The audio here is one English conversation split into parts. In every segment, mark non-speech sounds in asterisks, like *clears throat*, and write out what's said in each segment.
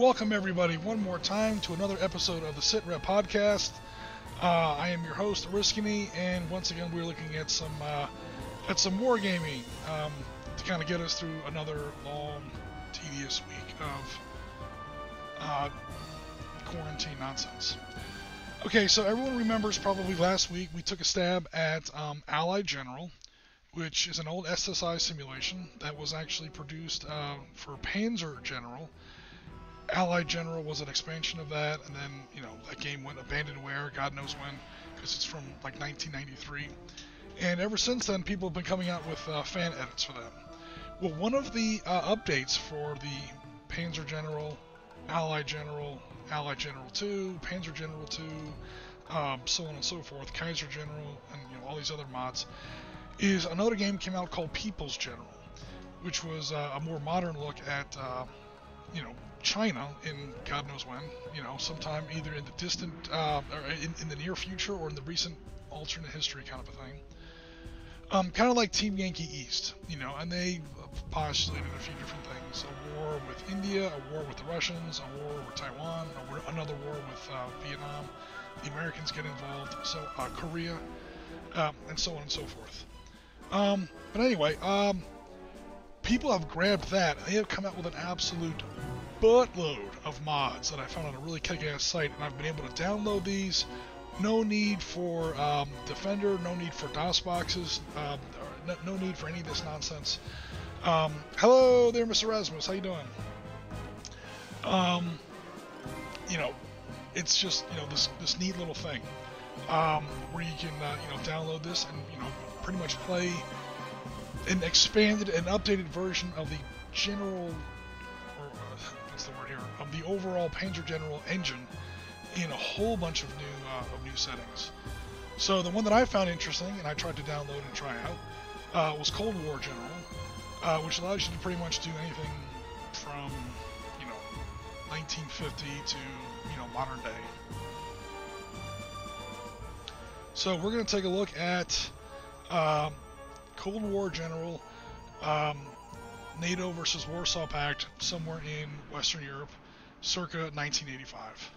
Welcome, everybody, one more time to another episode of the Sit Rep Podcast. Uh, I am your host, Oriskany, and once again, we're looking at some uh, at some wargaming um, to kind of get us through another long, tedious week of uh, quarantine nonsense. Okay, so everyone remembers probably last week we took a stab at um, Allied General, which is an old SSI simulation that was actually produced uh, for Panzer General. Allied General was an expansion of that, and then you know that game went abandonware, God knows when, because it's from like 1993. And ever since then, people have been coming out with uh, fan edits for that. Well, one of the uh, updates for the Panzer General, Allied General, Allied General 2, Panzer General 2, um, so on and so forth, Kaiser General, and you know all these other mods, is another game came out called People's General, which was uh, a more modern look at uh, you know China in God knows when, you know, sometime either in the distant, uh, or in, in, the near future or in the recent alternate history kind of a thing. Um, kind of like Team Yankee East, you know, and they postulated a few different things: a war with India, a war with the Russians, a war with Taiwan, war, another war with uh, Vietnam. The Americans get involved, so uh, Korea, um, and so on and so forth. Um, but anyway, um, people have grabbed that. They have come out with an absolute buttload of mods that I found on a really kick-ass site, and I've been able to download these. No need for um, Defender, no need for DOS boxes, um, no, no, need for any of this nonsense. Um, hello there, Mr. Rasmus. How you doing? Um, you know, it's just you know this this neat little thing um, where you can uh, you know download this and you know pretty much play an expanded and updated version of the general or uh, what's the word here, of the overall Panzer General engine in a whole bunch of new uh, of new settings. So the one that I found interesting and I tried to download and try out uh, was Cold War General, uh, which allows you to pretty much do anything from you know 1950 to you know modern day. So we're going to take a look at um, Cold War General, um, NATO versus Warsaw Pact, somewhere in Western Europe circa 1985.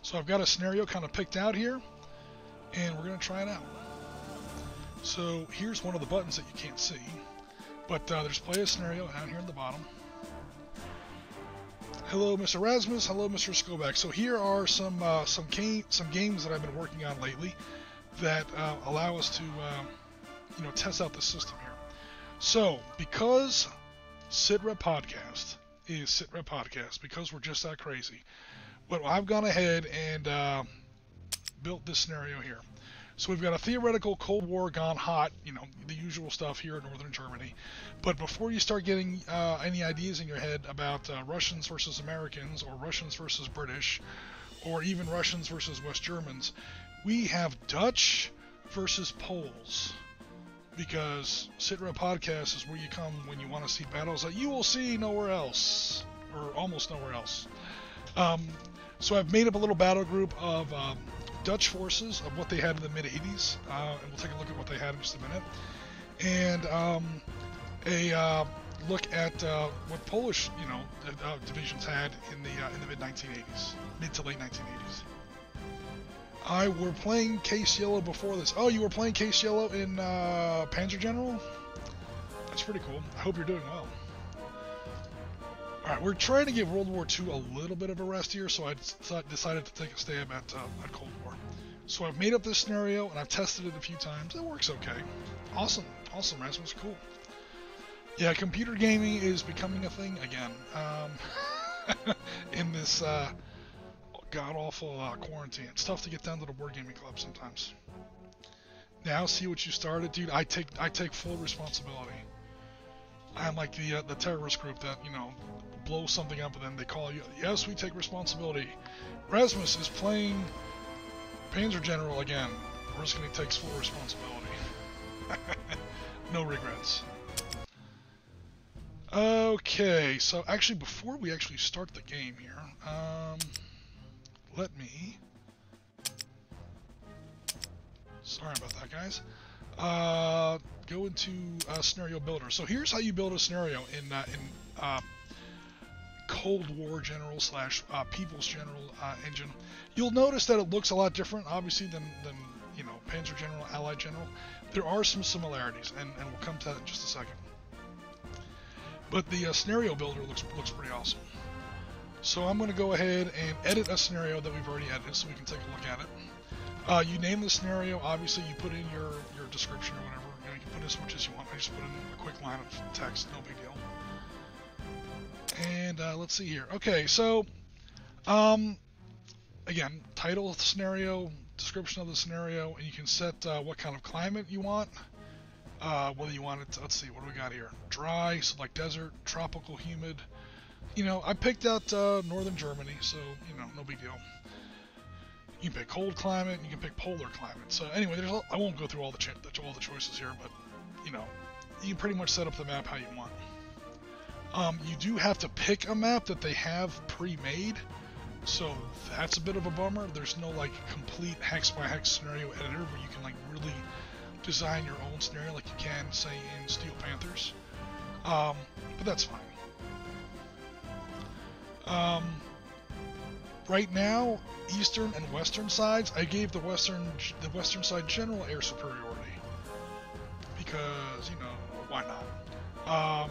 So I've got a scenario kind of picked out here, and we're going to try it out. So here's one of the buttons that you can't see, but uh, there's play a scenario down here in the bottom. Hello, Mr. Erasmus. Hello, Mr. Skoback. So here are some uh, some some games that I've been working on lately that uh, allow us to uh, you know test out the system here. So because SitRep Podcast is SitRep Podcast because we're just that crazy. But I've gone ahead and uh, built this scenario here. So we've got a theoretical Cold War gone hot, you know, the usual stuff here in northern Germany. But before you start getting uh, any ideas in your head about uh, Russians versus Americans or Russians versus British or even Russians versus West Germans, we have Dutch versus Poles because SitRep Podcast is where you come when you want to see battles that you will see nowhere else, or almost nowhere else. Um, so I've made up a little battle group of um, Dutch forces of what they had in the mid 80s, uh, and we'll take a look at what they had in just a minute, and um, a uh, look at uh, what Polish, you know, uh, divisions had in the uh, in the mid 1980s, mid to late 1980s. I were playing Case Yellow before this. Oh, you were playing Case Yellow in uh, Panzer General? That's pretty cool. I hope you're doing well. Alright, we're trying to give World War II a little bit of a rest here, so I decided to take a stab at, uh, at Cold War. So I've made up this scenario, and I've tested it a few times. It works okay. Awesome. Awesome, Rasmus. Cool. Yeah, computer gaming is becoming a thing again. Um, *laughs* in this... Uh, god awful uh, quarantine. It's tough to get down to the board gaming club sometimes. Now see what you started, dude. I take I take full responsibility. I'm like the uh, the terrorist group that you know blow something up and then they call you. Yes, we take responsibility. Rasmus is playing Panzer General again. Oriskany takes full responsibility. *laughs* no regrets. Okay, so actually before we actually start the game here, um, let me... Sorry about that, guys. Uh, go into uh, Scenario Builder. So here's how you build a scenario in, uh, in uh, Cold War General slash uh, People's General uh, engine. You'll notice that it looks a lot different, obviously, than, than you know Panzer General, Allied General. There are some similarities, and, and we'll come to that in just a second. But the scenario builder looks looks pretty awesome. So I'm going to go ahead and edit a scenario that we've already edited, so we can take a look at it. Uh, you name the scenario. Obviously, you put in your your description or whatever. You, know, you can put as much as you want. I just put in a quick line of text. No big deal. And uh, let's see here. Okay, so um, again, title of the scenario, description of the scenario, and you can set uh, what kind of climate you want. Uh, whether you want it, to, let's see, what do we got here? Dry, so like desert, tropical, humid. You know, I picked out uh, northern Germany, so you know, no big deal. You can pick cold climate, you can pick polar climate. So anyway, there's I won't go through all the all the choices here, but you know, you pretty much set up the map how you want. Um, you do have to pick a map that they have pre-made, so that's a bit of a bummer. There's no like complete hex by hex scenario editor where you can like really design your own scenario like you can say in Steel Panthers. Um, but that's fine. Um, right now, eastern and western sides, I gave the western the western side general air superiority because you know why not. Um,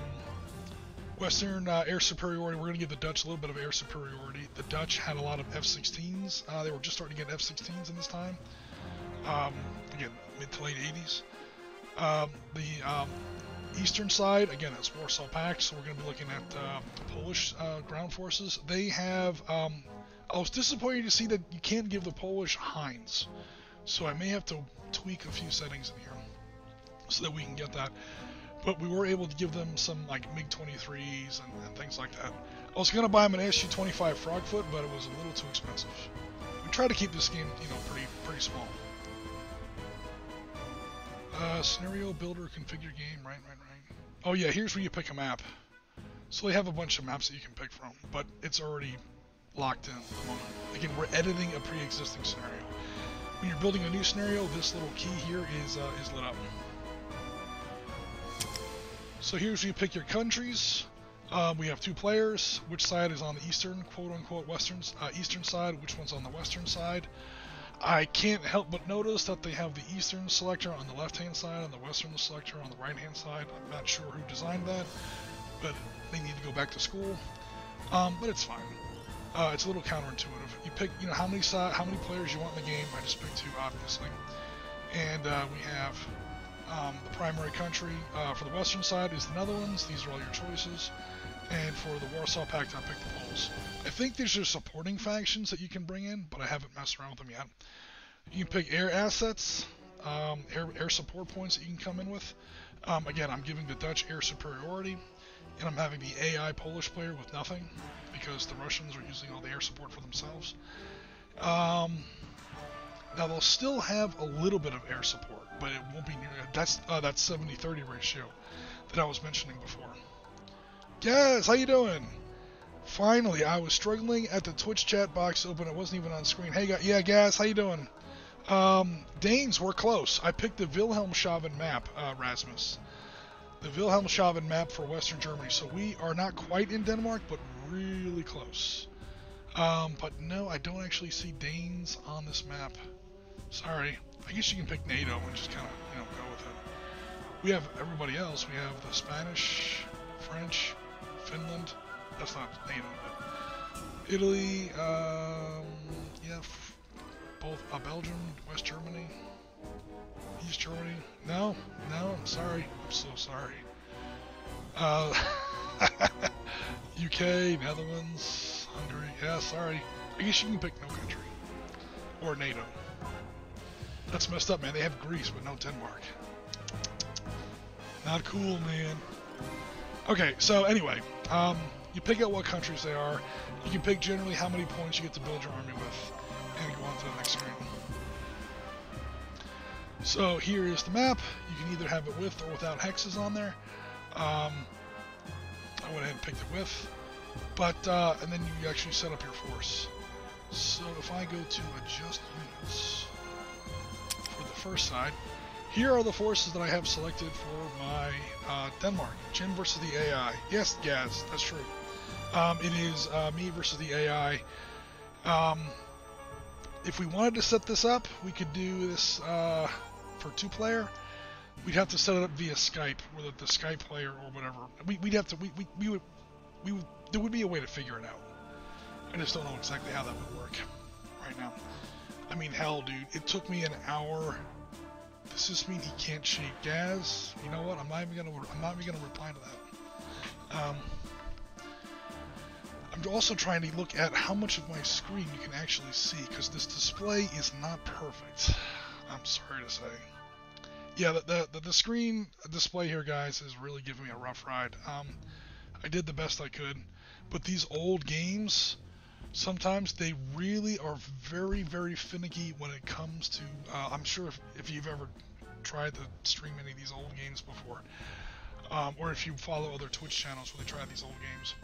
Western uh, air superiority, we're going to give the Dutch a little bit of air superiority. The Dutch had a lot of F-16s. Uh, they were just starting to get F-16s in this time. Um, again, mid to late 80s. Um, the um, eastern side, again, that's Warsaw Pact, so we're going to be looking at uh, Polish uh, ground forces. They have, um, I was disappointed to see that you can't give the Polish Hinds, so I may have to tweak a few settings in here so that we can get that but we were able to give them some like MiG-23s and, and, things like that. I was going to buy them an Su-25 Frogfoot, but it was a little too expensive. We try to keep this game, you know, pretty pretty small. Uh, scenario builder configure game, right, right, right. Oh yeah, here's where you pick a map. So they have a bunch of maps that you can pick from, but it's already locked in at the moment. Again, we're editing a pre-existing scenario. When you're building a new scenario, this little key here is uh, is lit up. So here's where you pick your countries. Um, we have two players. Which side is on the eastern, quote-unquote, western, uh, eastern side? Which one's on the western side? I can't help but notice that they have the eastern selector on the left-hand side and the western selector on the right-hand side. I'm not sure who designed that, but they need to go back to school. Um, but it's fine. Uh, it's a little counterintuitive. You pick, you know, how many how many players you want in the game. I just picked two, obviously. And uh, we have um, the primary country uh, for the western side is the Netherlands. These are all your choices. And for the Warsaw Pact, I picked the Poles. I think these are supporting factions that you can bring in, but I haven't messed around with them yet. You can pick air assets, um, air, air support points that you can come in with. Um, again, I'm giving the Dutch air superiority, and I'm having the AI Polish player with nothing, because the Russians are using all the air support for themselves. Um, now they'll still have a little bit of air support, but it won't be near that's uh, that 70-30 ratio that I was mentioning before. Guys, how you doing? Finally, I was struggling at the Twitch chat box open. It wasn't even on screen. Hey, guys, yeah, guys, how you doing? Um, Danes, we're close. I picked the Wilhelmshaven map, uh, Rasmus. The Wilhelmshaven map for Western Germany. So we are not quite in Denmark, but really close. Um, but no, I don't actually see Danes on this map. Sorry. I guess you can pick NATO and just kind of, you know, go with it. We have everybody else. We have the Spanish, French, Finland. That's not NATO, but Italy, um, yeah, both uh, Belgium, West Germany, East Germany. No, no, I'm sorry. I'm so sorry. Uh, *laughs* UK, Netherlands, Hungary. Yeah, sorry. I guess you can pick no country. Or NATO. That's messed up, man. They have Greece, but no Denmark. Not cool, man. Okay, so anyway, um, you pick out what countries they are. You can pick generally how many points you get to build your army with, and go on to the next screen. So here is the map. You can either have it with or without hexes on there. Um, I went ahead and picked it with, but uh, and then you actually set up your force. So if I go to adjust units, for the first side. Here are the forces that I have selected for my uh, Denmark. Jin versus the AI. Yes, Gaz, that's true. Um, it is uh, me versus the AI. Um, if we wanted to set this up, we could do this uh, for two player. We'd have to set it up via Skype, whether the Skype player or whatever. We, would have to. We, we, we would. We would. There would be a way to figure it out. I just don't know exactly how that would work right now. I mean, hell, dude, it took me an hour. This mean he can't shake gas? You know what? I'm not even gonna. I'm not even gonna reply to that. Um, I'm also trying to look at how much of my screen you can actually see, because this display is not perfect. I'm sorry to say. Yeah, the, the, the screen display here, guys, is really giving me a rough ride. Um, I did the best I could, but these old games, sometimes they really are very, very finicky when it comes to. Uh, I'm sure if, if you've ever tried to stream any of these old games before, um, or if you follow other Twitch channels where they try these old games,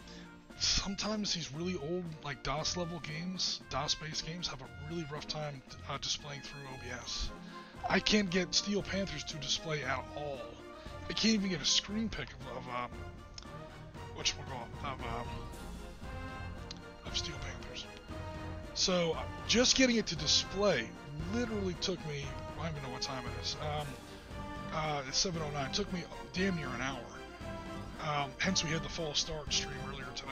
sometimes these really old, like DOS level games, DOS based games, have a really rough time uh, displaying through OBS. I can't get Steel Panthers to display at all. I can't even get a screen pick of, of um, what of um, of Steel Panthers. So uh, just getting it to display literally took me. I don't even know what time it is. Um, uh, it's 7:09. It took me damn near an hour. Um, hence, we had the false start stream earlier today.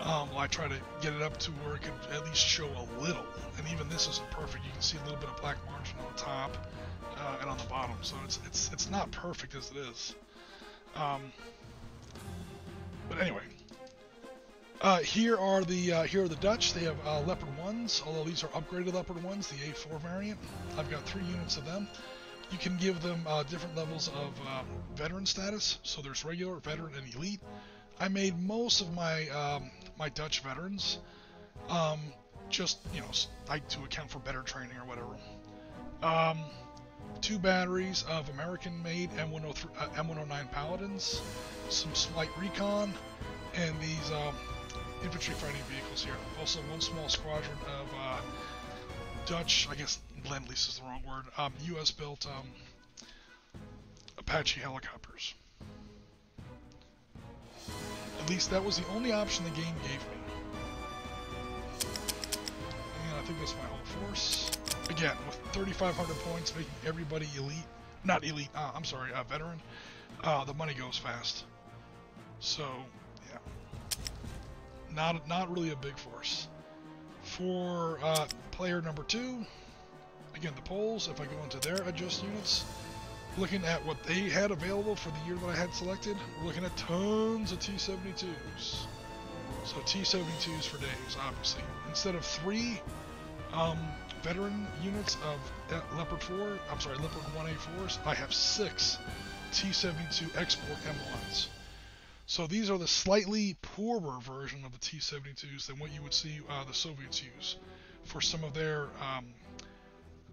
Um, I try to get it up to where it could at least show a little, and even this isn't perfect. You can see a little bit of black margin on the top uh, and on the bottom, so it's it's it's not perfect as it is. Um, but anyway, uh, here are the uh, here are the Dutch. They have uh, Leopard ones, although these are upgraded Leopard ones, the A4 variant. I've got three units of them. You can give them uh, different levels of um, veteran status. So there's regular, veteran, and elite. I made most of my um, my Dutch veterans, um, just you know, to account for better training or whatever. Um, two batteries of American-made M103, uh, M109 Paladins, some slight recon, and these um, infantry fighting vehicles here. Also, one small squadron of uh, Dutch, I guess Lend lease is the wrong word. Um, U.S. built um, Apache helicopters. At least that was the only option the game gave me. And I think that's my whole force. Again, with 3,500 points, making everybody elite. Not elite, uh, I'm sorry, uh, veteran. Uh, the money goes fast. So. Not, not really a big force. For uh, player number two, again, the Poles, if I go into their adjust units, looking at what they had available for the year that I had selected, we're looking at tons of T-72s. So T-72s for days, obviously. Instead of three um, veteran units of Leopard 4, I'm sorry, Leopard 1A4s, I have six T-72 export M1s. So these are the slightly poorer version of the T-72s than what you would see uh, the Soviets use for some of their um,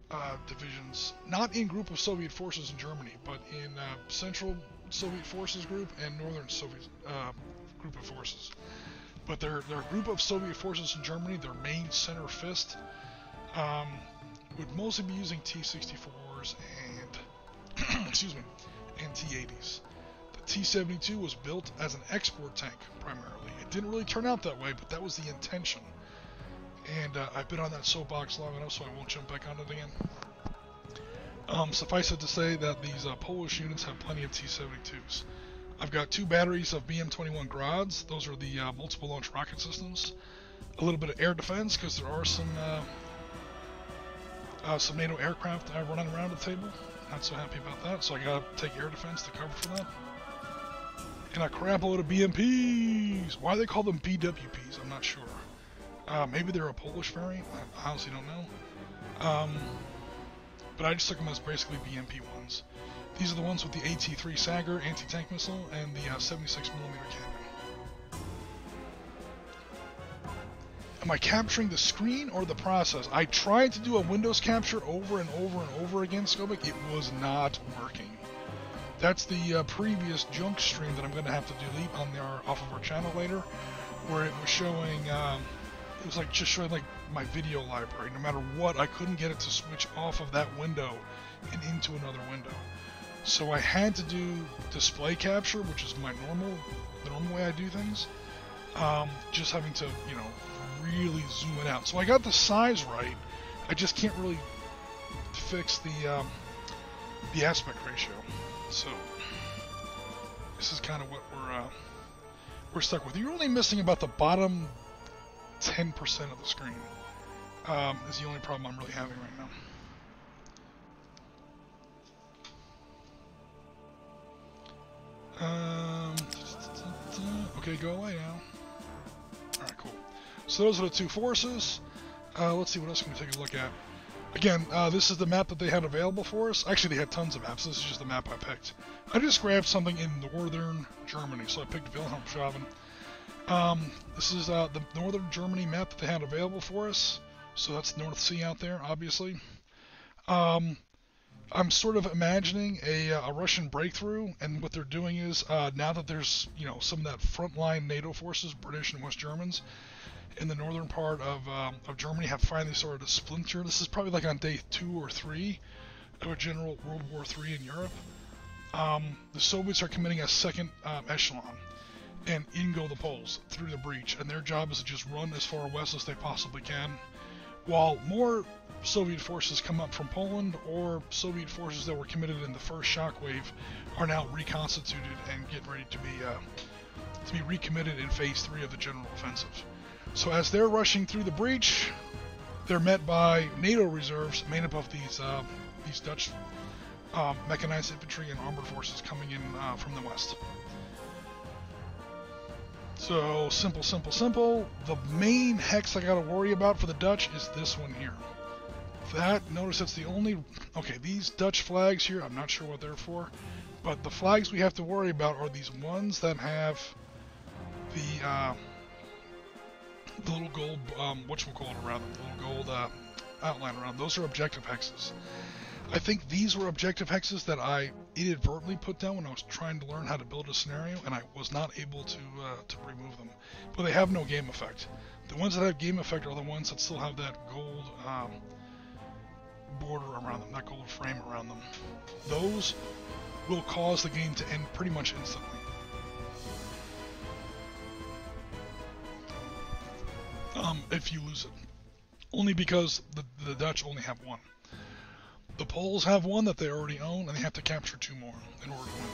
uh, divisions, not in group of Soviet forces in Germany, but in uh, Central Soviet Forces group and Northern Soviet uh, group of forces. But their their group of Soviet forces in Germany, their main center fist, um, would mostly be using T-64s and *clears throat* excuse me, and T-80s. The T-72 was built as an export tank primarily. It didn't really turn out that way, but that was the intention and uh, I've been on that soapbox long enough so I won't jump back on it again. Um, suffice it to say that these uh, Polish units have plenty of T-72s. I've got two batteries of BM-21 Grads, those are the uh, multiple launch rocket systems. A little bit of air defense because there are some uh, uh, some NATO aircraft running around the table. Not so happy about that, so I gotta take air defense to cover for that. And a crap load of BMPs! Why they call them BWPs, I'm not sure. Uh, maybe they're a Polish variant. I honestly don't know. Um, but I just took them as basically BMP ones. These are the ones with the AT-3 Sagger anti-tank missile and the uh, 76mm cannon. Am I capturing the screen or the process? I tried to do a Windows capture over and over and over again, Scobik. It was not working. That's the uh, previous junk stream that I'm going to have to delete on our, off of our channel later, where it was showing... Um, it was like just showing like my video library. No matter what, I couldn't get it to switch off of that window and into another window. So I had to do display capture, which is my normal, the normal way I do things. Um, just having to, you know, really zoom it out. So I got the size right. I just can't really fix the um, the aspect ratio. So this is kind of what we're uh, we're stuck with. You're only missing about the bottom 10% of the screen. Um, is the only problem I'm really having right now. Um, okay, go away now. Alright, cool. So those are the two forces. Uh, let's see what else can we take a look at. Again, uh, this is the map that they had available for us. Actually, they had tons of maps. This is just the map I picked. I just grabbed something in northern Germany, so I picked Wilhelmshaven. Um, this is uh, the northern Germany map that they had available for us. So that's the North Sea out there, obviously. Um, I'm sort of imagining a, uh, a, Russian breakthrough, and what they're doing is uh, now that there's you know some of that frontline NATO forces, British and West Germans, in the northern part of um, of Germany have finally started to splinter. This is probably like on day two or three of a general World War III in Europe. Um, the Soviets are committing a second um, echelon, and in go the Poles through the breach, and their job is to just run as far west as they possibly can while more Soviet forces come up from Poland or Soviet forces that were committed in the first shockwave are now reconstituted and get ready to be uh, to be recommitted in phase three of the general offensive. So as they're rushing through the breach, they're met by NATO reserves made up of these uh, these Dutch um, mechanized infantry and armored forces coming in uh, from the west. So simple, simple, simple. The main hex I gotta worry about for the Dutch is this one here. That, notice that's the only, okay, these Dutch flags here, I'm not sure what they're for, but the flags we have to worry about are these ones that have the, uh, the little gold, um, whatchamacallit around them, the little gold, uh, outline around. Those are objective hexes. I think these were objective hexes that I inadvertently put down when I was trying to learn how to build a scenario, and I was not able to uh, to remove them. But they have no game effect. The ones that have game effect are the ones that still have that gold um, border around them, that gold frame around them. Those will cause the game to end pretty much instantly. Um, if you lose it. Only because the, the Dutch only have one. The Poles have one that they already own, and they have to capture two more in order to win.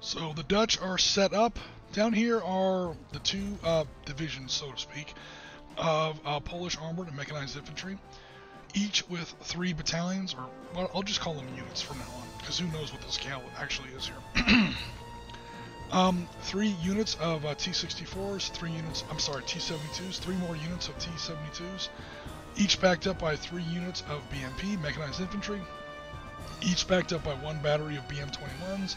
So the Dutch are set up. Down here are the two uh, divisions, so to speak, of uh, Polish armored and mechanized infantry, each with three battalions, or well, I'll just call them units from now on because who knows what the scale actually is here. *clears throat* um, three units of uh, T-64s, three units, I'm sorry, T-72s, three more units of T-72s, each backed up by three units of BMP, mechanized infantry, each backed up by one battery of BM-21s,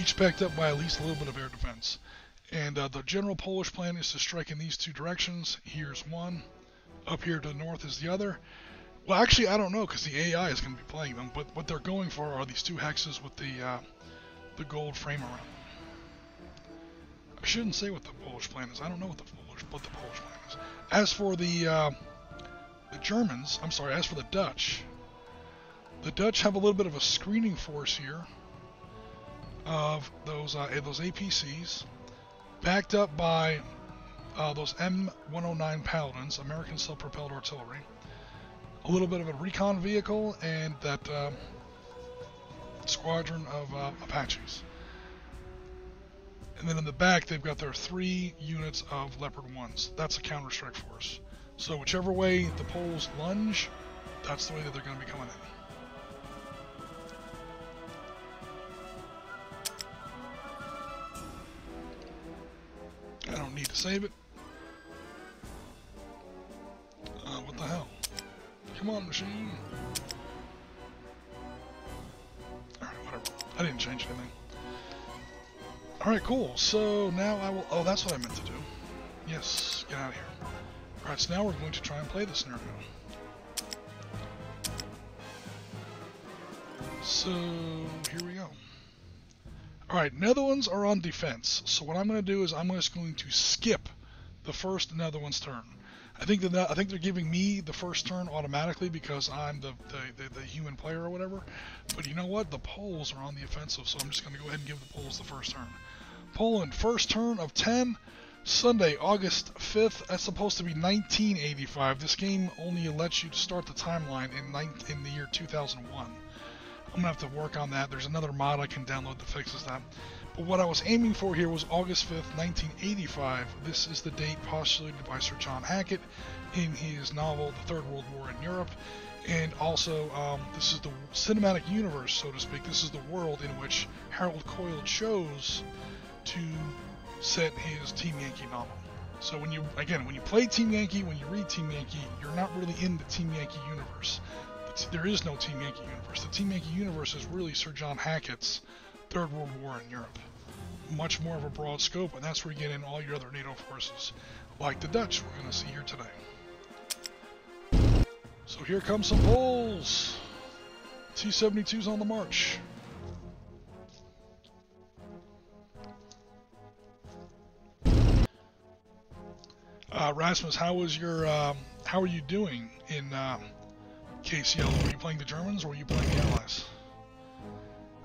each backed up by at least a little bit of air defense. And uh, the general Polish plan is to strike in these two directions. Here's one. Up here to the north is the other. Well, actually, I don't know because the AI is going to be playing them. But what they're going for are these two hexes with the uh, the gold frame around them. I shouldn't say what the Polish plan is. I don't know what the Polish what the Polish plan is. As for the uh, the Germans, I'm sorry. As for the Dutch, the Dutch have a little bit of a screening force here of those uh, those APCs, backed up by uh, those M109 Paladins, American self-propelled artillery a little bit of a recon vehicle and that uh, squadron of uh, Apaches. And then in the back, they've got their three units of Leopard 1s. That's a counter-strike force. So whichever way the Poles lunge, that's the way that they're going to be coming in. I don't need to save it. Uh, what the hell? Come on, machine. Alright, whatever. I didn't change anything. Alright, cool. So now I will... Oh, that's what I meant to do. Yes, get out of here. Alright, so now we're going to try and play the scenario. So, here we go. All right, Netherlands are on defense. So what I'm going to do is I'm just going to skip the first Netherlands turn. I think that I think they're giving me the first turn automatically because I'm the, the, the, the, human player or whatever. But you know what? The Poles are on the offensive, so I'm just going to go ahead and give the Poles the first turn. Poland, first turn of 10. Sunday, August 5th. That's supposed to be 1985. This game only lets you start the timeline in, in the year 2001. I'm going to have to work on that. There's another mod I can download that fixes that. What I was aiming for here was August 5th, 1985. This is the date postulated by Sir John Hackett in his novel The Third World War in Europe. And also, um, this is the cinematic universe, so to speak. This is the world in which Harold Coyle chose to set his Team Yankee novel. So when you again when you play Team Yankee, when you read Team Yankee, you're not really in the Team Yankee universe. There is no Team Yankee universe. The Team Yankee universe is really Sir John Hackett's Third World War in Europe. Much more of a broad scope, and that's where you get in all your other NATO forces, like the Dutch we're going to see here today. So here come some Poles. T-72's on the march. Uh, Rasmus, how was your, um, how are you doing in um, Case Yellow? Were you playing the Germans or were you playing the Allies?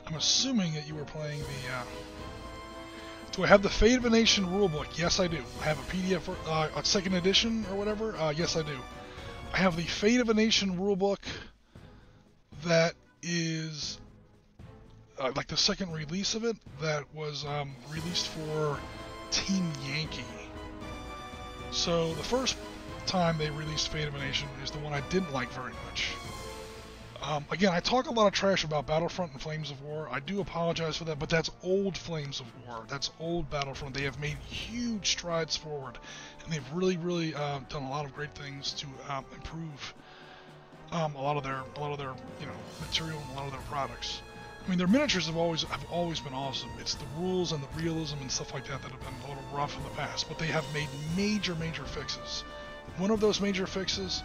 I'm assuming that you were playing the, uh, do I have the Fate of a Nation rulebook? Yes, I do. I have a PDF, for, uh, a second edition or whatever? Uh, yes, I do. I have the Fate of a Nation rulebook that is uh, like the second release of it that was um, released for Team Yankee. So the first time they released Fate of a Nation is the one I didn't like very much. Um, again, I talk a lot of trash about Battlefront and Flames of War. I do apologize for that, but that's old Flames of War. That's old Battlefront. They have made huge strides forward, and they've really, really uh, done a lot of great things to um, improve um, a lot of their, a lot of their, you know, material and a lot of their products. I mean, their miniatures have always have always been awesome. It's the rules and the realism and stuff like that that have been a little rough in the past, but they have made major, major fixes. One of those major fixes,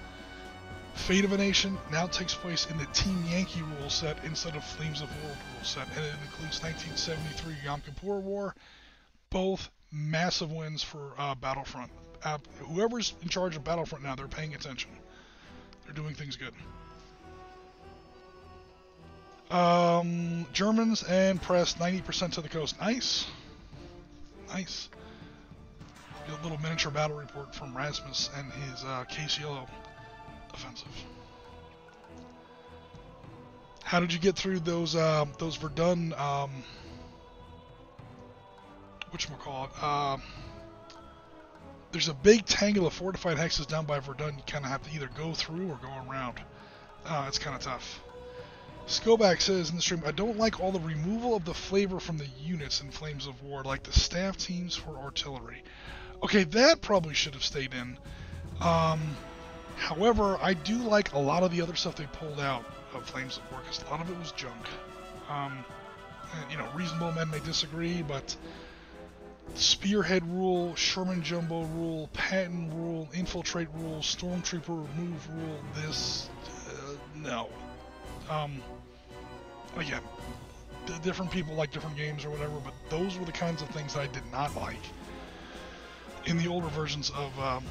Fate of a Nation, now takes place in the Team Yankee rule set instead of Flames of War rule set, and it includes 1973 Yom Kippur War, both massive wins for uh, Battlefront. Uh, whoever's in charge of Battlefront now, they're paying attention. They're doing things good. Um, Germans and press 90% to the coast. Nice. Nice. A little miniature battle report from Rasmus and his uh, Case Yellow offensive. How did you get through those uh, those Verdun? Um, it? Uh, there's a big tangle of fortified hexes down by Verdun. You kind of have to either go through or go around. Uh, it's kind of tough. Skoback says in the stream, I don't like all the removal of the flavor from the units in Flames of War, like the staff teams for artillery. Okay, that probably should have stayed in. Um, however, I do like a lot of the other stuff they pulled out of Flames of because a lot of it was junk. Um, and, you know, reasonable men may disagree, but Spearhead rule, Sherman Jumbo rule, Patton rule, Infiltrate rule, Stormtrooper move rule, this, uh, no. Um, again, different people like different games or whatever, but those were the kinds of things I did not like in the older versions of um,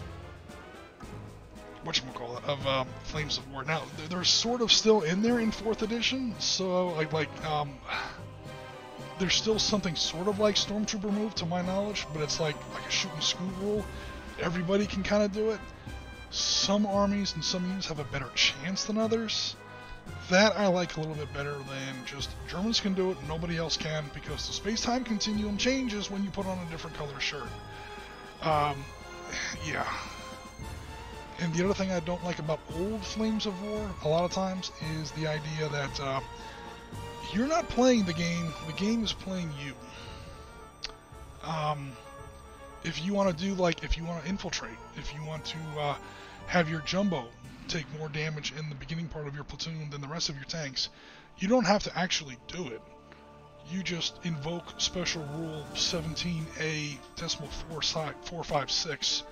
what you call it of um, Flames of War. Now they're, they're, sort of still in there in fourth edition, so like like um, there's still something sort of like Stormtrooper move to my knowledge, but it's like like a shoot and scoot rule. Everybody can kind of do it. Some armies and some units have a better chance than others. That I like a little bit better than just Germans can do it nobody else can because the space-time continuum changes when you put on a different color shirt. Um, yeah. And the other thing I don't like about old Flames of War, a lot of times, is the idea that uh, you're not playing the game, the game is playing you. Um, if you want to do, like, if you want to infiltrate, if you want to uh, have your jumbo take more damage in the beginning part of your platoon than the rest of your tanks, you don't have to actually do it. You just invoke Special Rule 17A decimal 456,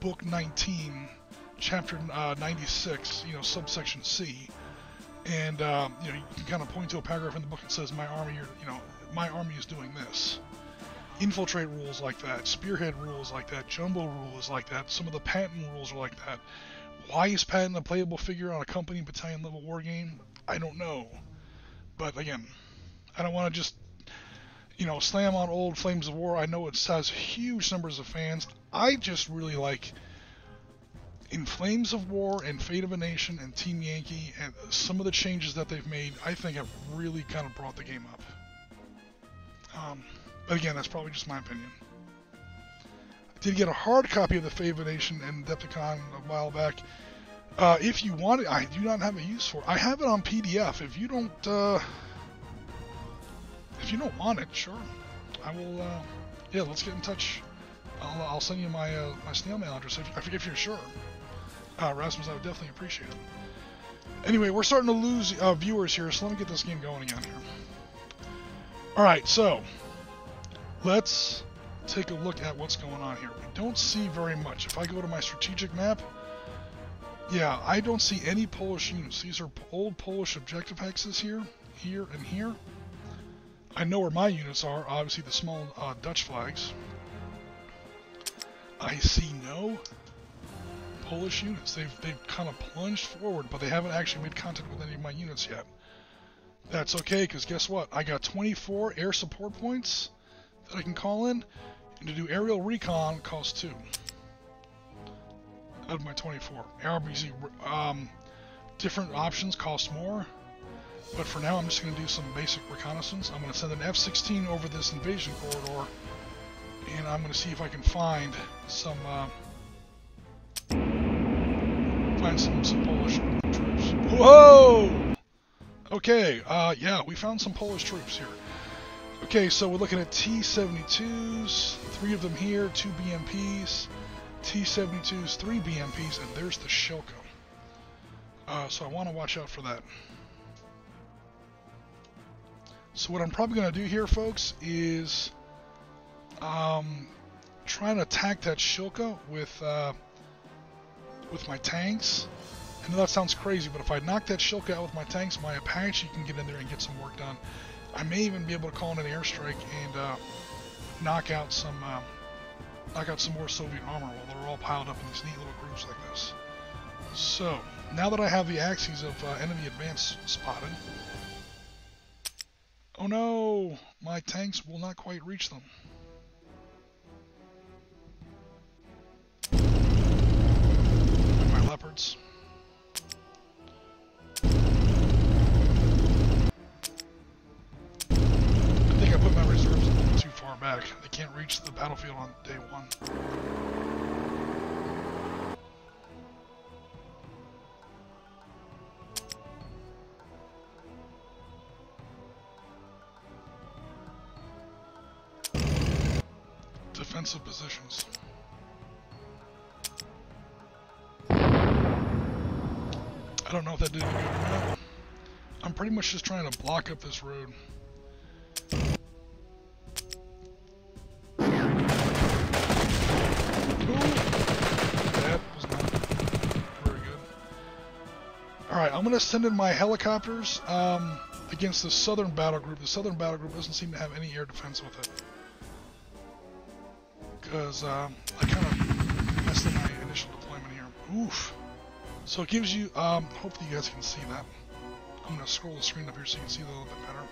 Book 19, Chapter uh, 96, you know, subsection C, and uh, you know you can kind of point to a paragraph in the book that says my army, you know, my army is doing this. Infiltrate rules like that, spearhead rules like that, jumbo rules like that, some of the Patton rules are like that. Why is Patton a playable figure on a company battalion level war game? I don't know. But again, I don't want to just, you know, slam on old Flames of War. I know it has huge numbers of fans. I just really like in Flames of War and Fate of a Nation and Team Yankee and some of the changes that they've made, I think have really kind of brought the game up. Um, but again, that's probably just my opinion. I did get a hard copy of the Fate of a Nation and Adepticon a while back. Uh, if you want it, I do not have a use for it. I have it on PDF. If you don't, uh, if you don't want it, sure, I will. Uh, yeah, let's get in touch. I'll, I'll send you my uh, my snail mail address if, if you're sure. Uh, Rasmus, I would definitely appreciate it. Anyway, we're starting to lose uh, viewers here, so let me get this game going again here. Alright, so let's take a look at what's going on here. We don't see very much. If I go to my strategic map, yeah, I don't see any Polish units. These are old Polish objective hexes here, here, and here. I know where my units are, obviously the small uh, Dutch flags. I see no Polish units. They've, they've kind of plunged forward, but they haven't actually made contact with any of my units yet. That's okay, because guess what? I got 24 air support points that I can call in, and to do aerial recon costs 2 out of my 24. RBZ, um, different options cost more, but for now I'm just going to do some basic reconnaissance. I'm going to send an F-16 over this invasion corridor, and I'm going to see if I can find some... Uh, some, Polish troops. Whoa! Okay, uh, yeah, we found some Polish troops here. Okay, so we're looking at T-72s, three of them here, two BMPs, T-72s, three BMPs, and there's the Shilka. Uh, so I want to watch out for that. So what I'm probably going to do here, folks, is um, try and attack that Shilka with... Uh, with my tanks. I know that sounds crazy, but if I knock that Shilka out with my tanks, my Apache can get in there and get some work done. I may even be able to call in an airstrike and uh, knock out some uh, knock out some more Soviet armor while they're all piled up in these neat little groups like this. So, now that I have the axes of uh, enemy advance spotted, oh no, my tanks will not quite reach them. Leopards. I think I put my reserves too far back. They can't reach the battlefield on day one. Defensive positions. I don't know if that did good or not. I'm pretty much just trying to block up this road. That was not very good. Alright, I'm going to send in my helicopters um, against the southern battle group. The southern battle group doesn't seem to have any air defense with it. Because um, I kind of messed up my initial deployment here. Oof. So it gives you, um, hopefully you guys can see that. I'm going to scroll the screen up here so you can see it a little bit better.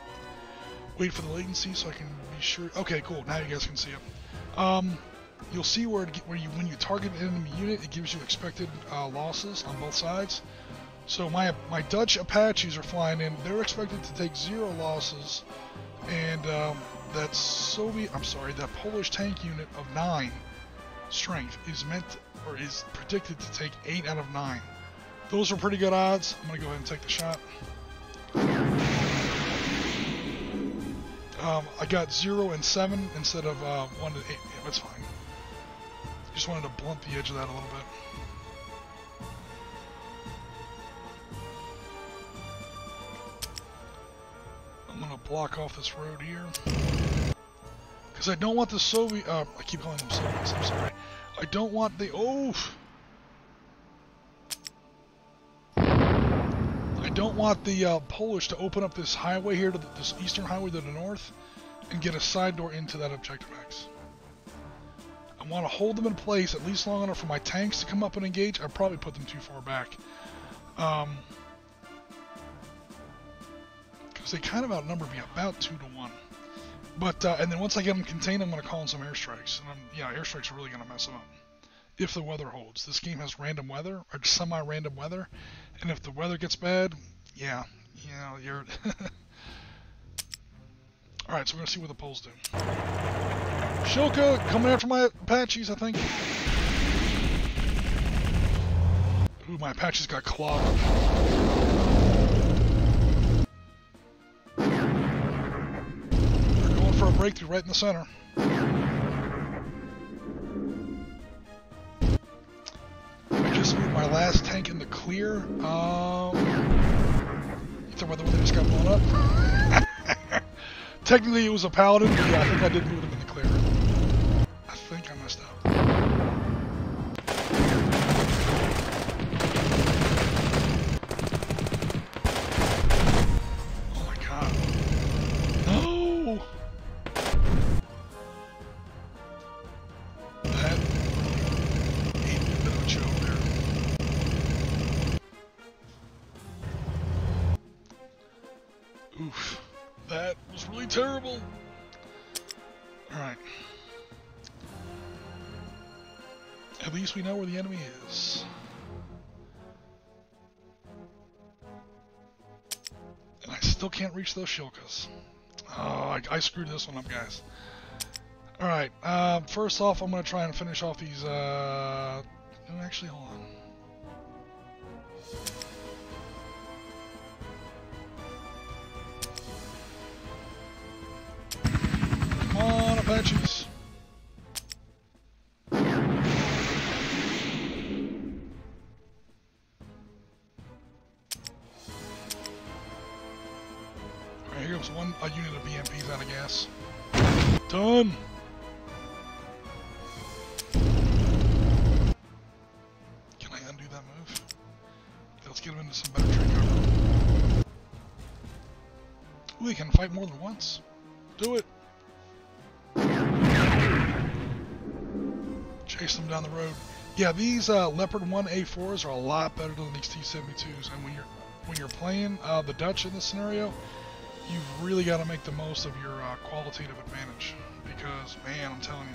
Wait for the latency so I can be sure. Okay, cool. Now you guys can see it. Um, you'll see where, it, where you when you target an enemy unit, it gives you expected uh, losses on both sides. So my my Dutch Apaches are flying in. They're expected to take zero losses, and um, that Soviet, I'm sorry, that Polish tank unit of nine strength is meant or is predicted to take eight out of nine. Those are pretty good odds. I'm going to go ahead and take the shot. Um, I got 0 and 7 instead of uh, 1 and 8. Yeah, that's fine. Just wanted to blunt the edge of that a little bit. I'm going to block off this road here. Because I don't want the Soviet... Uh, I keep calling them Soviets, I'm sorry. I don't want the... Oh! Don't want the uh, Polish to open up this highway here to the, this eastern highway to the north and get a side door into that objective hex. I want to hold them in place at least long enough for my tanks to come up and engage. I probably put them too far back. Um, because they kind of outnumber me about two to one. But uh, and then once I get them contained, I'm going to call in some airstrikes, and I'm, yeah, airstrikes are really going to mess them up if the weather holds. This game has random weather or semi-random weather, and if the weather gets bad, yeah, you know, you're. *laughs* All right, so we're gonna see what the Poles do. Shilka coming after my Apaches, I think. Ooh, my Apaches got clogged. They're going for a breakthrough right in the center. Last tank in the clear. Um, you talking about the one that just got blown up? *laughs* Technically, it was a paladin, but yeah, I think I did move them in the clear. I think I messed up. We know where the enemy is. And I still can't reach those shilkas. Oh, I, I screwed this one up, guys. Alright, uh, first off, I'm going to try and finish off these, uh... Actually, hold on. Come on, Apaches. Fight more than once. Do it! Chase them down the road. Yeah, these uh, Leopard 1 A4s are a lot better than these T-72s. And when you're when you're playing uh, the Dutch in this scenario, you've really got to make the most of your uh, qualitative advantage. Because, man, I'm telling you,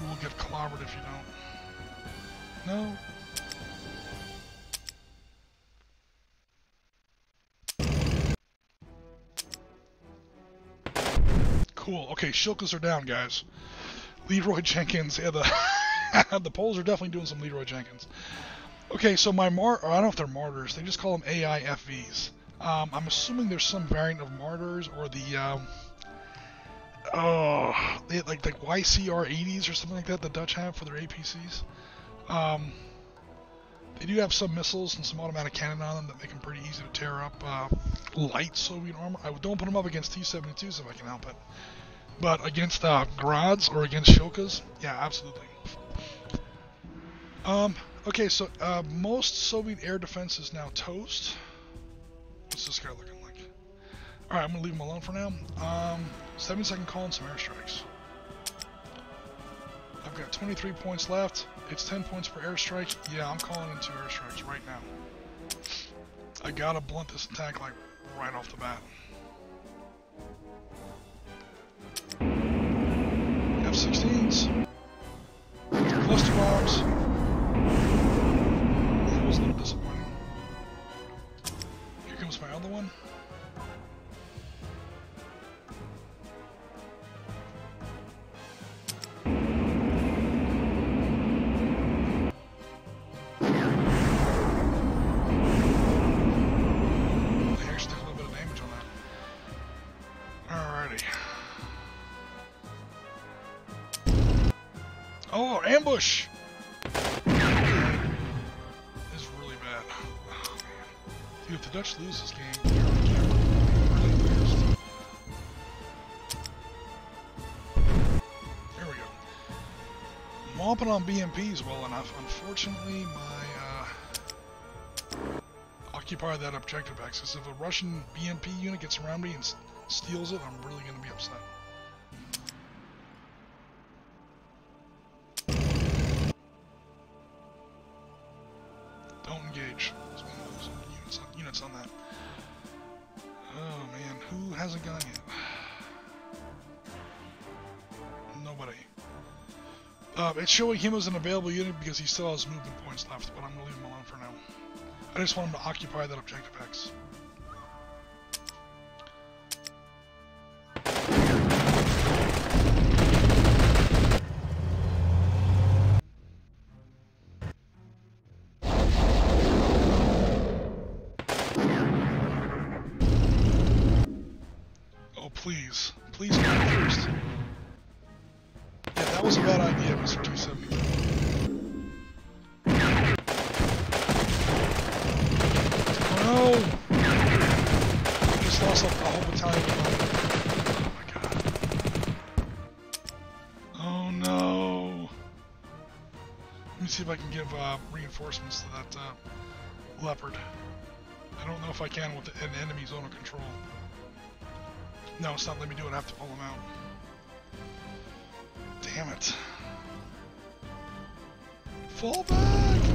you will get clobbered if you don't. No. Cool. Okay, Shilkas are down, guys. Leroy Jenkins. Yeah, the *laughs* the Poles are definitely doing some Leroy Jenkins. Okay, so my mar I don't know if they're Marders. They just call them AIFVs. Um, I'm assuming there's some variant of Marders or the um, oh, they, like like YCR 80s or something like that. The Dutch have for their APCs. Um, they do have some missiles and some automatic cannon on them that make them pretty easy to tear up uh, light Soviet armor. I don't put them up against T-72s if I can help it. But against uh, Grads or against Shilkas, yeah, absolutely. Um, okay, so uh, most Soviet air defense is now toast. What's this guy looking like? Alright, I'm going to leave him alone for now. Um, 7 second call and some airstrikes. I've got 23 points left. It's 10 points per airstrike. Yeah, I'm calling in two airstrikes right now. I gotta blunt this attack like right off the bat. F-16s. Cluster bombs. That was a little disappointing. Here comes my other one. Ambush! This is really bad. Dude, if the Dutch lose this game. There we go. Mopping on BMPs well enough. Unfortunately, my uh, occupy that objective axis. If a Russian BMP unit gets around me and steals it, I'm really going to be upset. Showing him as an available unit because he still has movement points left, but I'm going to leave him alone for now. I just want him to occupy that objective X. see if I can give uh, reinforcements to that uh, leopard. I don't know if I can with an enemy zone of control. No, it's not letting me do it. I have to pull him out. Damn it. Fall back!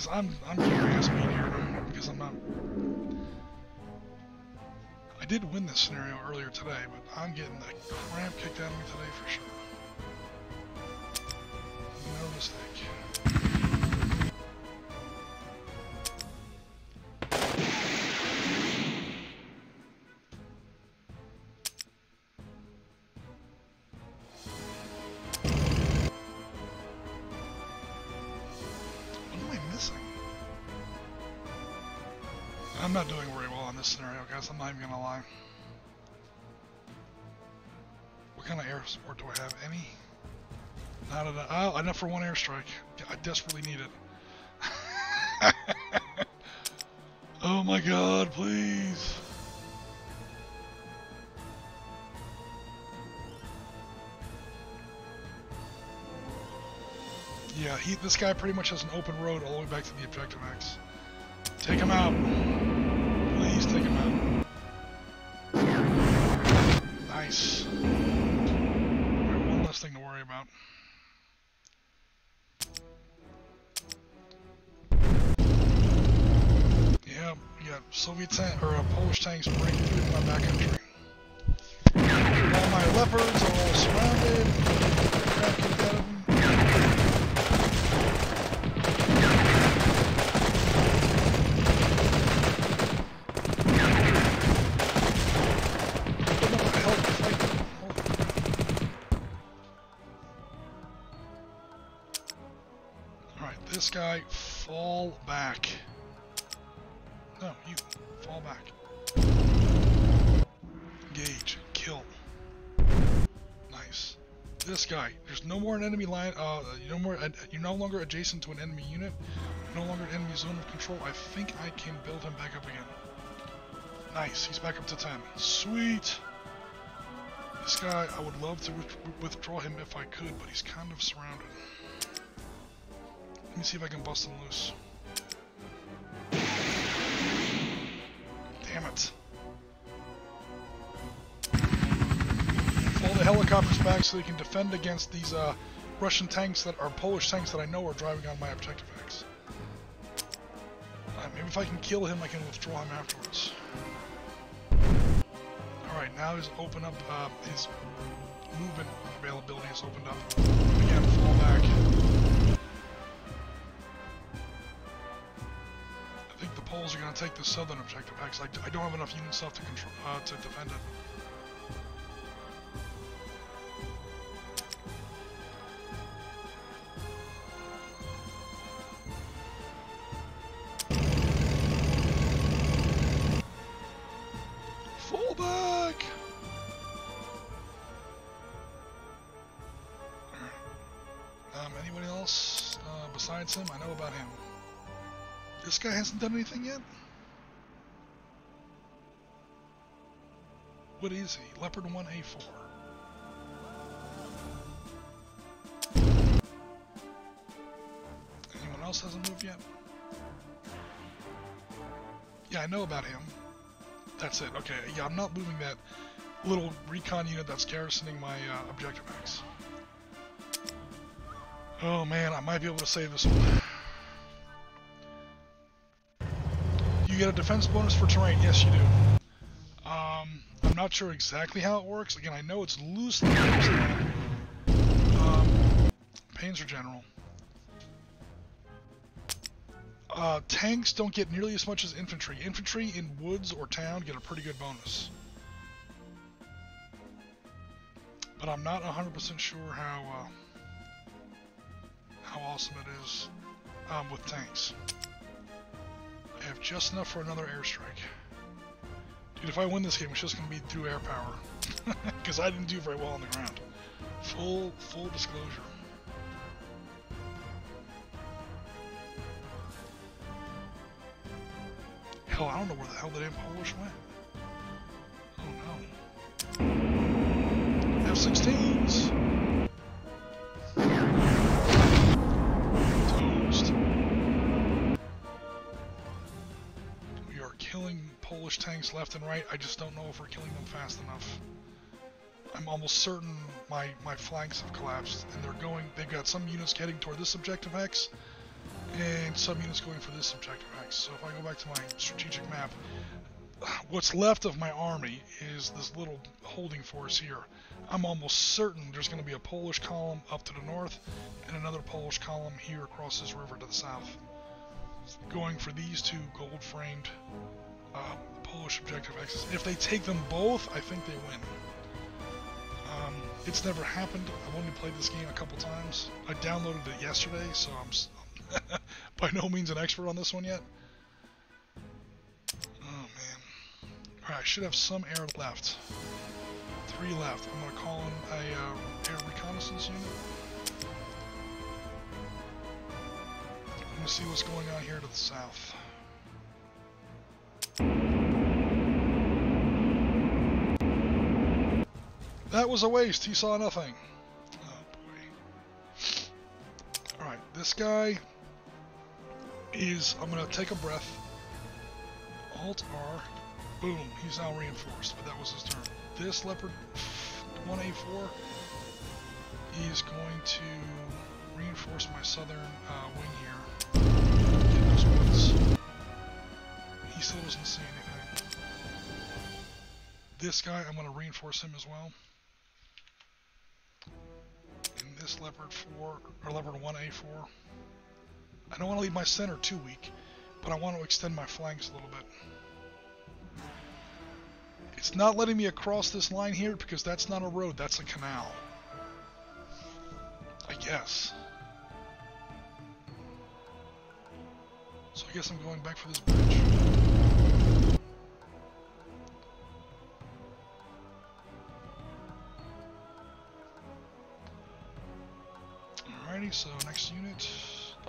Guys, I'm I'm ass beat here because I'm not I did win this scenario earlier today, but I'm getting the cramp kicked out of me today for sure. No mistake. What support do I have? Any? Not enough. Oh, enough for one airstrike. I desperately need it. *laughs* oh my god, please. Yeah, he, this guy pretty much has an open road all the way back to the objective hex. Take him out. Please take him out. Nice. Soviet tank or Polish tanks breaking through my backcountry. Fall back. Engage, kill. Nice. This guy, there's no more an enemy line, uh, no more, uh, you're no longer adjacent to an enemy unit, no longer an enemy zone of control. I think I can build him back up again. Nice, he's back up to 10. Sweet! This guy, I would love to withdraw him if I could, but he's kind of surrounded. Let me see if I can bust him loose. Back so they can defend against these uh, Russian tanks that are Polish tanks that I know are driving on my objective hex. Uh, maybe if I can kill him, I can withdraw him afterwards. Alright, now he's opened up, uh, his movement availability is opened up. Again, fall back. I think the Poles are going to take the southern objective hex. I, I don't have enough units left to control uh, to defend it. Done anything yet? What is he? Leopard 1A4. Anyone else hasn't moved yet? Yeah, I know about him. That's it. Okay, yeah, I'm not moving that little recon unit that's garrisoning my uh, objective hex. Oh man, I might be able to save this one. Get a defense bonus for terrain. Yes, you do. Um, I'm not sure exactly how it works. Again, I know it's loosely based on um, General. Uh, tanks don't get nearly as much as infantry. Infantry in woods or town get a pretty good bonus. But I'm not 100% sure how uh, how awesome it is um, with tanks. Have just enough for another airstrike. Dude, if I win this game, it's just going to be through air power. *laughs* Because I didn't do very well on the ground. Full, full disclosure. Hell, I don't know where the hell the damn Polish went. Oh no. F-16s! Tanks left and right. I just don't know if we're killing them fast enough. I'm almost certain my, my flanks have collapsed and they're going, they've got some units heading toward this objective hex and some units going for this objective hex. So if I go back to my strategic map, what's left of my army is this little holding force here. I'm almost certain there's going to be a Polish column up to the north and another Polish column here across this river to the south. Going for these two gold-framed uh, Polish objective hex's. If they take them both, I think they win. Um, it's never happened. I've only played this game a couple times. I downloaded it yesterday, so I'm *laughs* by no means an expert on this one yet. Oh man. Alright, I should have some air left. Three left. I'm going to call in a uh, air reconnaissance unit. I'm going to see what's going on here to the south. That was a waste. He saw nothing. Oh boy. Alright, this guy is I'm gonna take a breath. Alt R. Boom. He's now reinforced, but that was his turn. This Leopard 1A4 is going to reinforce my southern uh, wing here. Get those. He still doesn't see anything. This guy, I'm going to reinforce him as well. And this Leopard 4, or Leopard 1A4. I don't want to leave my center too weak, but I want to extend my flanks a little bit. It's not letting me across this line here because that's not a road, that's a canal. I guess. So I guess I'm going back for this bridge. So next unit.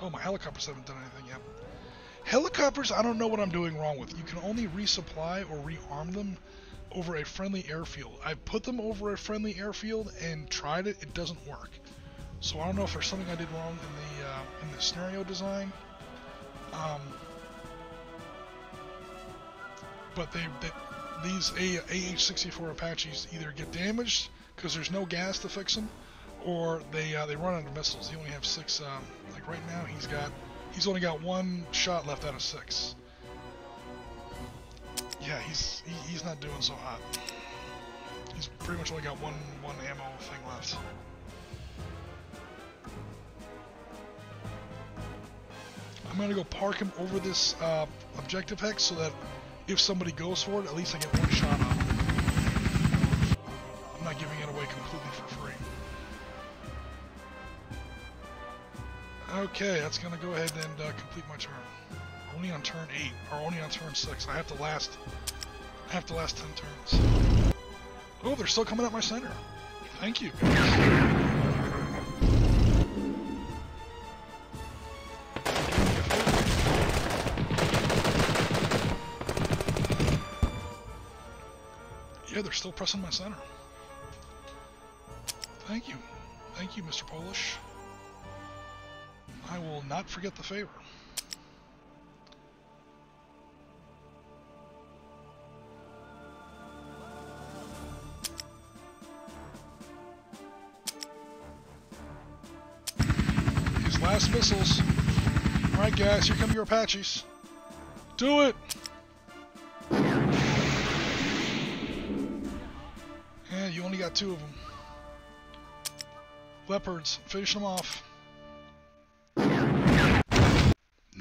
Oh, my helicopters haven't done anything yet. Helicopters, I don't know what I'm doing wrong with. You can only resupply or rearm them over a friendly airfield. I put them over a friendly airfield and tried it. It doesn't work. So I don't know if there's something I did wrong in the uh, in the scenario design. Um, but they, they these AH-64 Apaches either get damaged because there's no gas to fix them, or they uh, they run out of missiles. He only have six. Um, like right now, he's got he's only got one shot left out of six. Yeah, he's he, he's not doing so hot. He's pretty much only got one one ammo thing left. I'm gonna go park him over this uh, objective hex so that if somebody goes for it, at least I get one shot on Okay, that's going to go ahead and uh, complete my turn. Only on turn 8, or only on turn 6. I have to last, I have to last 10 turns. Oh, they're still coming at my center. Thank you. Yeah, they're still pressing my center. Thank you. Thank you, Mr. Polish. I will not forget the favor. These last missiles. Alright guys, here come your Apaches. Do it! Yeah, you only got two of them. Leopards, finish them off.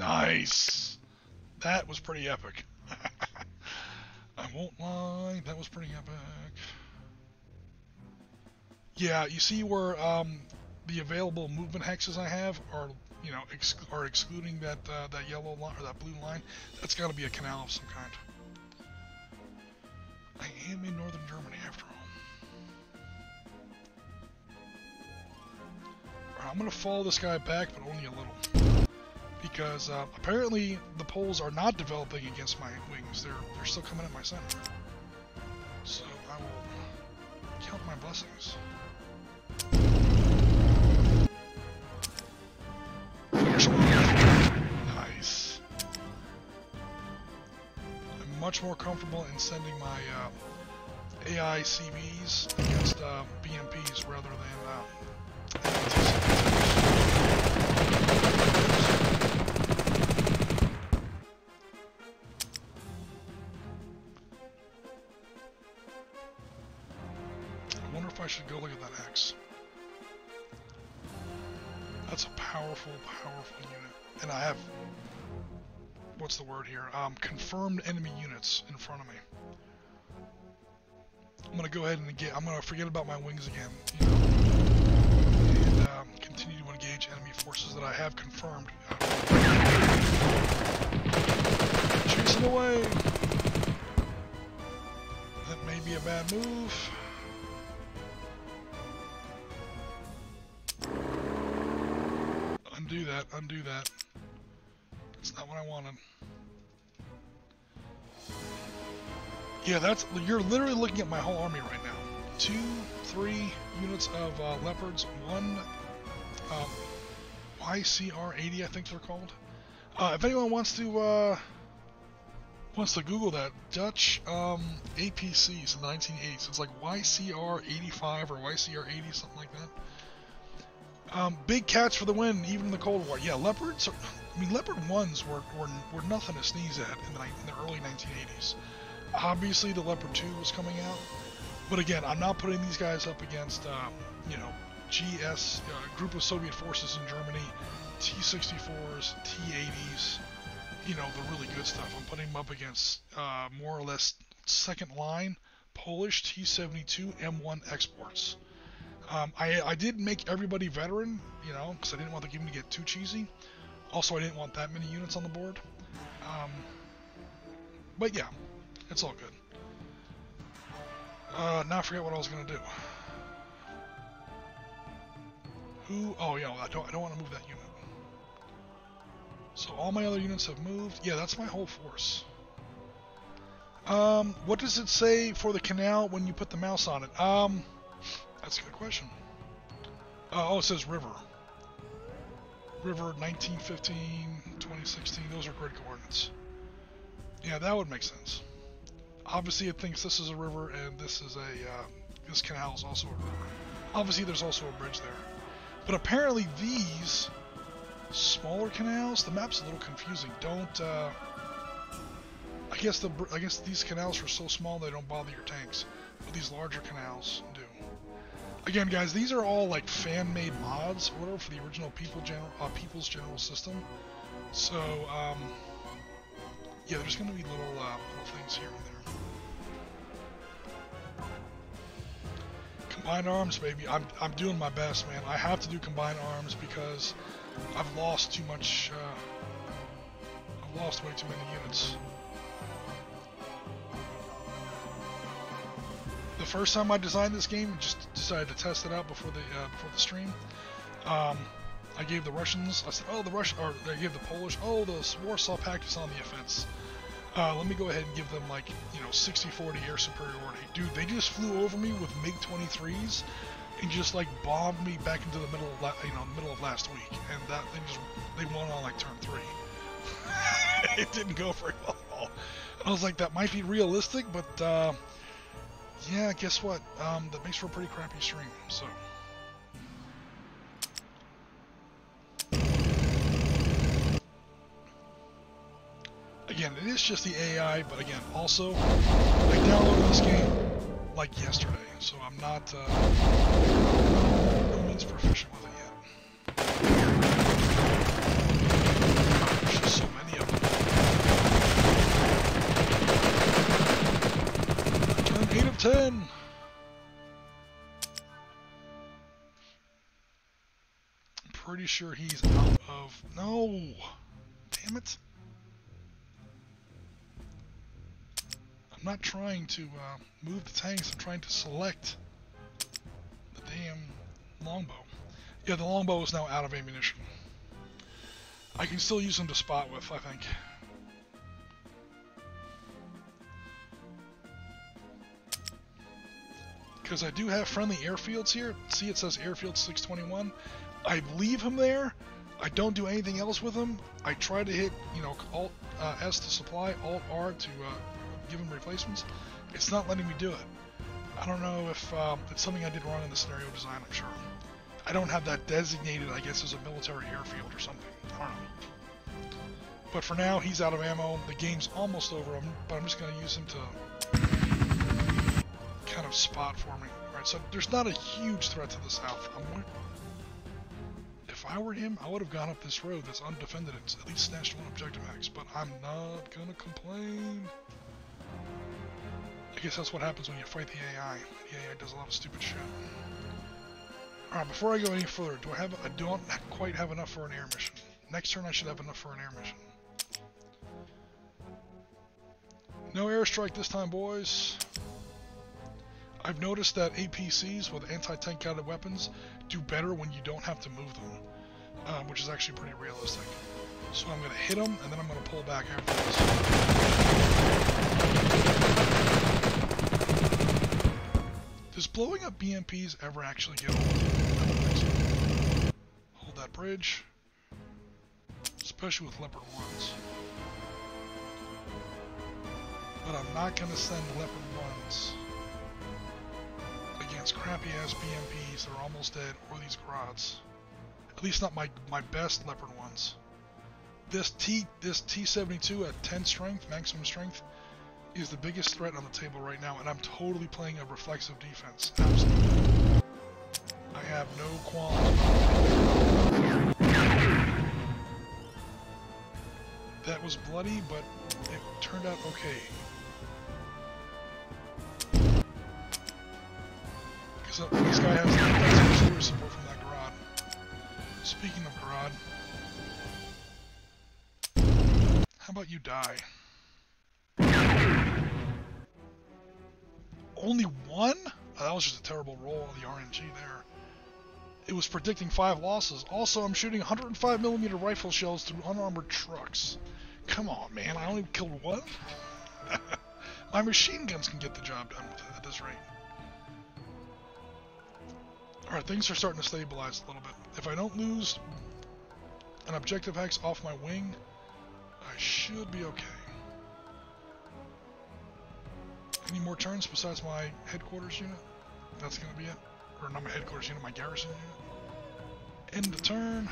Nice! That was pretty epic. *laughs* I won't lie, that was pretty epic. Yeah, you see where um, the available movement hexes I have are, you know, ex are excluding that uh, that yellow line or that blue line. That's got to be a canal of some kind. I am in northern Germany after all. Alright, I'm gonna follow this guy back, but only a little. Because uh, apparently the Poles are not developing against my wings. They're they're still coming at my center. So I will count my blessings. Nice. I'm much more comfortable in sending my uh, AIFVs against uh, BMPs rather than I should go look at that hex. That's a powerful, powerful unit. And I have, what's the word here? Um, confirmed enemy units in front of me. I'm gonna go ahead and get, I'm gonna forget about my wings again, and um, continue to engage enemy forces that I have confirmed. Chase them away! That may be a bad move. Undo that, undo that. That's not what I wanted. Yeah, that's you're literally looking at my whole army right now. Two, three units of uh, leopards, one um, YCR-80, I think they're called. Uh, if anyone wants to uh, wants to Google that, Dutch um, APCs in the 1980s. It's like YCR-85 or YCR-80, something like that. Um, big cats for the win, even in the Cold War. Yeah, leopards. Are, I mean, leopard ones were, were, were nothing to sneeze at in the, in the early 1980s. Obviously, the leopard 2 was coming out, but again, I'm not putting these guys up against, um, you know, GS, uh, group of Soviet forces in Germany, T-64s, T-80s, you know, the really good stuff. I'm putting them up against uh, more or less second line Polish T-72 M1 exports. Um, I, I did make everybody veteran, you know, because I didn't want the game to get too cheesy. Also, I didn't want that many units on the board. Um, but yeah, it's all good. Uh, now I forget what I was gonna do. Who? Oh yeah, I don't. I don't want to move that unit. So all my other units have moved. Yeah, that's my whole force. Um, what does it say for the canal when you put the mouse on it? Um, that's a good question. Uh, oh, it says river. River 1915, 2016. Those are grid coordinates. Yeah, that would make sense. Obviously, it thinks this is a river and this is a uh, this canal is also a river. Obviously, there's also a bridge there. But apparently, these smaller canals, the map's a little confusing. Don't. Uh, I guess the I guess these canals are so small they don't bother your tanks, but these larger canals do. Again, guys, these are all like fan-made mods, or for the original People General uh, People's General System. So, um, yeah, there's going to be little uh, little things here and there. Combined arms, baby. I'm I'm doing my best, man. I have to do combined arms because I've lost too much. Uh, I've lost way too many units. The first time I designed this game, just decided to test it out before the uh, before the stream. Um, I gave the Russians, I said, oh, the Russian, or I gave the Polish, oh, the Warsaw Pact is on the offense. Uh, let me go ahead and give them like, you know, 60-40 air superiority. Dude, they just flew over me with MiG-23s and just like bombed me back into the middle of, la- you know, middle of last week. And that, they just, they won on like turn three. *laughs* it didn't go very well at all. And I was like, that might be realistic, but, uh, yeah, guess what? Um, that makes for a pretty crappy stream, so. Again, it is just the AI, but again, also, I downloaded this game like yesterday, so I'm not, uh, no means proficient with it yet. There's just so many of them. Again, 8 of 10! I'm pretty sure he's out of... No! Damn it. I'm not trying to uh, move the tanks, I'm trying to select the damn longbow. Yeah, the longbow is now out of ammunition. I can still use them to spot with, I think. Because I do have friendly airfields here. See, it says airfield 621. I leave him there. I don't do anything else with him. I try to hit, you know, Alt uh, S to supply, Alt R to uh, give him replacements. It's not letting me do it. I don't know if um, it's something I did wrong in the scenario design, I'm sure. I don't have that designated, I guess, as a military airfield or something. I don't know. But for now, he's out of ammo. The game's almost over, but I'm just going to use him to spot for me. Alright, so there's not a huge threat to the south. I'm, if I were him, I would have gone up this road that's undefended and at least snatched one objective hex, but I'm not to complain. I guess that's what happens when you fight the AI. The AI does a lot of stupid shit. Alright, before I go any further, do I have I don't quite have enough for an air mission. Next turn I should have enough for an air mission. No airstrike this time, boys. I've noticed that APCs with anti-tank guided weapons do better when you don't have to move them, um, which is actually pretty realistic. So I'm going to hit them, and then I'm going to pull back after this. Does blowing up BMPs ever actually get old? Hold that bridge. Especially with Leopard 1s. But I'm not going to send Leopard 1s against crappy ass BMPs that are almost dead or these Grads. At least not my my best Leopard ones. This T this T72 at 10 strength, maximum strength, is the biggest threat on the table right now, and I'm totally playing a reflexive defense. Absolutely. I have no qualms. That was bloody, but it turned out okay. Because this guy has serious support from that Garad. Speaking of Garad, how about you die? Only one? Oh, that was just a terrible roll of the RNG there. It was predicting five losses. Also, I'm shooting 105 millimeter rifle shells through unarmored trucks. Come on, man. I only killed one? *laughs* My machine guns can get the job done at this rate. Alright, things are starting to stabilize a little bit. If I don't lose an objective hex off my wing, I should be okay. Any more turns besides my headquarters unit? That's going to be it. Or not my headquarters unit, my garrison unit. End the turn.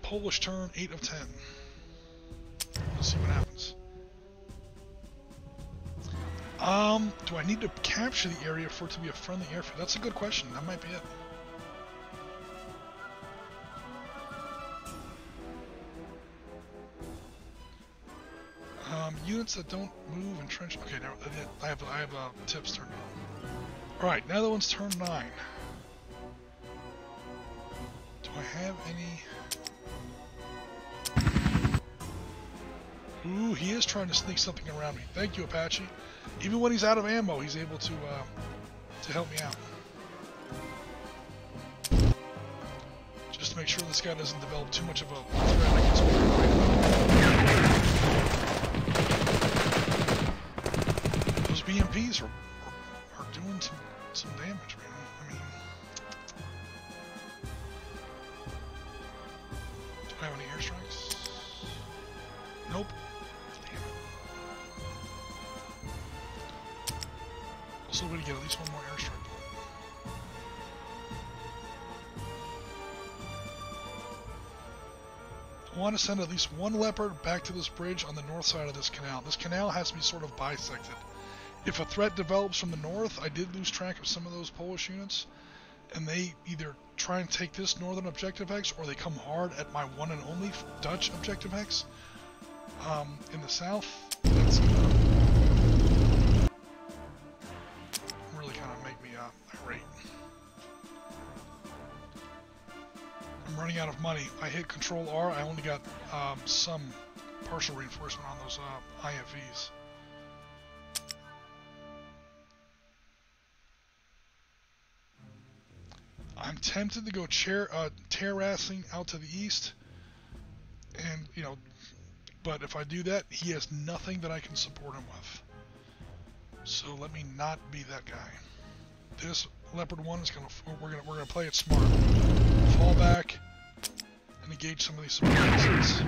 Polish turn, 8 of 10. Let's see what happens. Um, do I need to capture the area for it to be a friendly airfield? That's a good question. That might be it. Um, units that don't move and trench. Okay, now I have I have uh, tips turned on. All right, now that one's turn nine. Do I have any? Ooh, he is trying to sneak something around me. Thank you, Apache even when he's out of ammo, he's able to uh, to help me out. Just to make sure this guy doesn't develop too much of a threat against me. Those BMPs are, are, doing some, some damage, man. Want to send at least one leopard back to this bridge on the north side of this canal. This canal has to be sort of bisected. If a threat develops from the north, I did lose track of some of those Polish units, and they either try and take this northern objective hex or they come hard at my one and only Dutch objective hex um, in the south. That's running out of money. I hit Control R. I only got um, some partial reinforcement on those uh, IFVs. I'm tempted to go chair, uh, out to the east, and you know, but if I do that, he has nothing that I can support him with. So let me not be that guy. This Leopard One is gonna we're gonna we're gonna play it smart. Fall back and engage some of these surprises.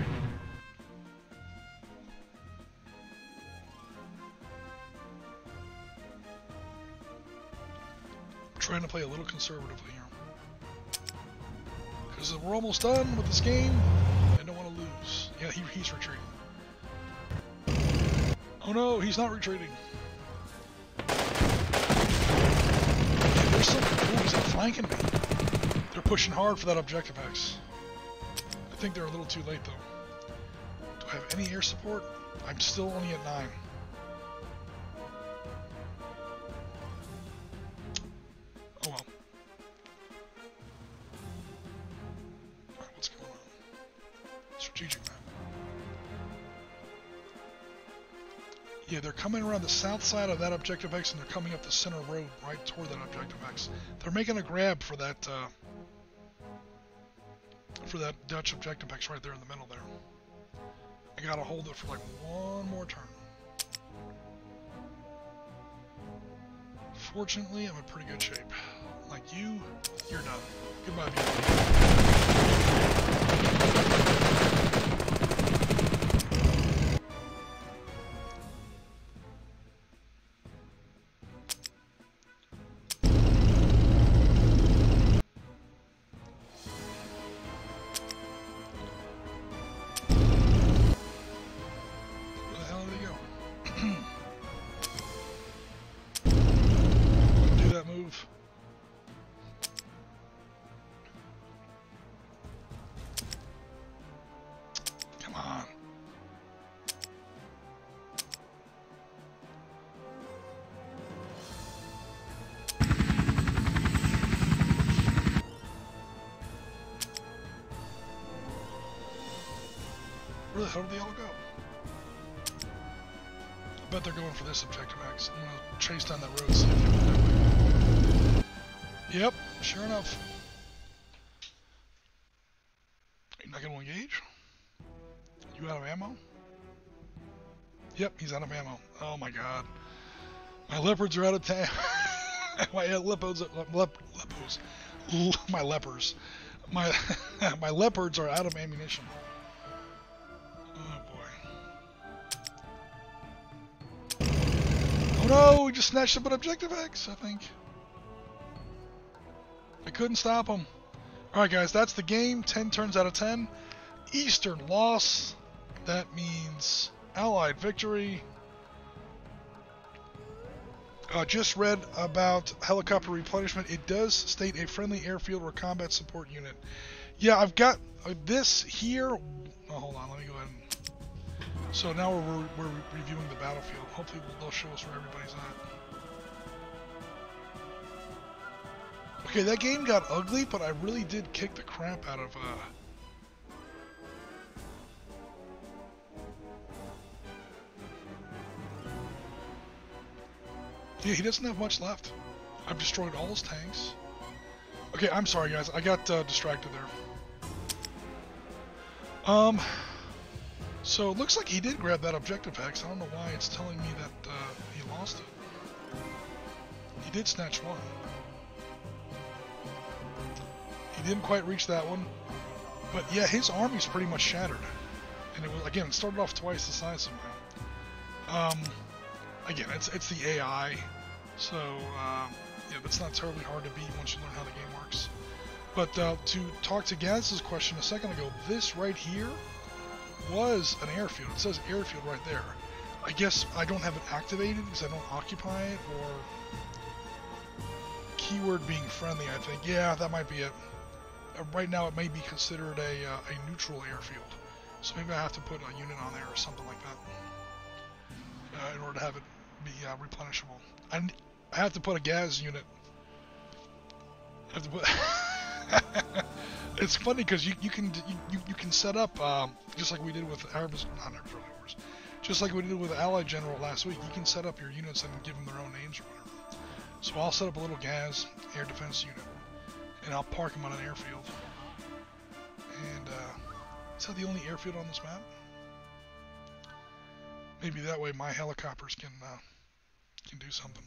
trying to play a little conservatively here. Because we're almost done with this game. I don't want to lose. Yeah, he, he's retreating. Oh no, he's not retreating. There's something. Oh, he's flanking me. They're pushing hard for that objective hex. Think they're a little too late though. Do I have any air support? I'm still only at 9. Oh well. What's going on? Strategic map. Yeah, they're coming around the south side of that Objective hex and they're coming up the center road right toward that Objective hex. They're making a grab for that, uh, for that Dutch Objective hex right there in the middle there. I gotta hold it for like one more turn. Fortunately, I'm in pretty good shape. Like you, you're done. Goodbye, Hell did they all go? I bet they're going for this objective hex. I'm gonna down that road see if they that way. Yep, sure enough. You're not gonna engage? You out of ammo? Yep, he's out of ammo. Oh my god. My leopards are out of time. *laughs* my leopards, lep, lepos, *laughs* my lepers, my *laughs* my leopards are out of ammunition. Oh no, we just snatched up an objective hex, I think. I couldn't stop him. Alright guys, that's the game. 10 turns out of 10. Eastern loss. That means Allied victory. Uh, just read about helicopter replenishment. It does state a friendly airfield or combat support unit. Yeah, I've got uh, this here. So now we're, we're reviewing the battlefield. Hopefully they'll show us where everybody's at. Okay, that game got ugly, but I really did kick the crap out of uh, Yeah, he doesn't have much left. I've destroyed all his tanks. Okay, I'm sorry guys, I got uh, distracted there. Um, so it looks like he did grab that objective hex. I don't know why it's telling me that uh, he lost it. He did snatch one. He didn't quite reach that one. But yeah, his army's pretty much shattered. And it was again, it started off twice the size of mine. Um, again, it's it's the AI, so um, yeah, that's not terribly hard to beat once you learn how the game works. But uh, to talk to Gaz's question a second ago, this right here was an airfield. It says airfield right there. I guess I don't have it activated because I don't occupy it, or keyword being friendly, I think. Yeah, that might be it. Uh, right now it may be considered a, uh, a neutral airfield. So maybe I have to put a unit on there or something like that uh, in order to have it be uh, replenishable. I, I have to put a Gaz unit. I have to put *laughs* *laughs* it's funny because you, you can you, you can set up um, just like we did with Arabs, not Arabs Wars, just like we did with Allied General last week. You can set up your units and give them their own names or whatever. So I'll set up a little Gaz air defense unit, and I'll park them on an airfield. And uh, is that the only airfield on this map? Maybe that way my helicopters can uh, can do something.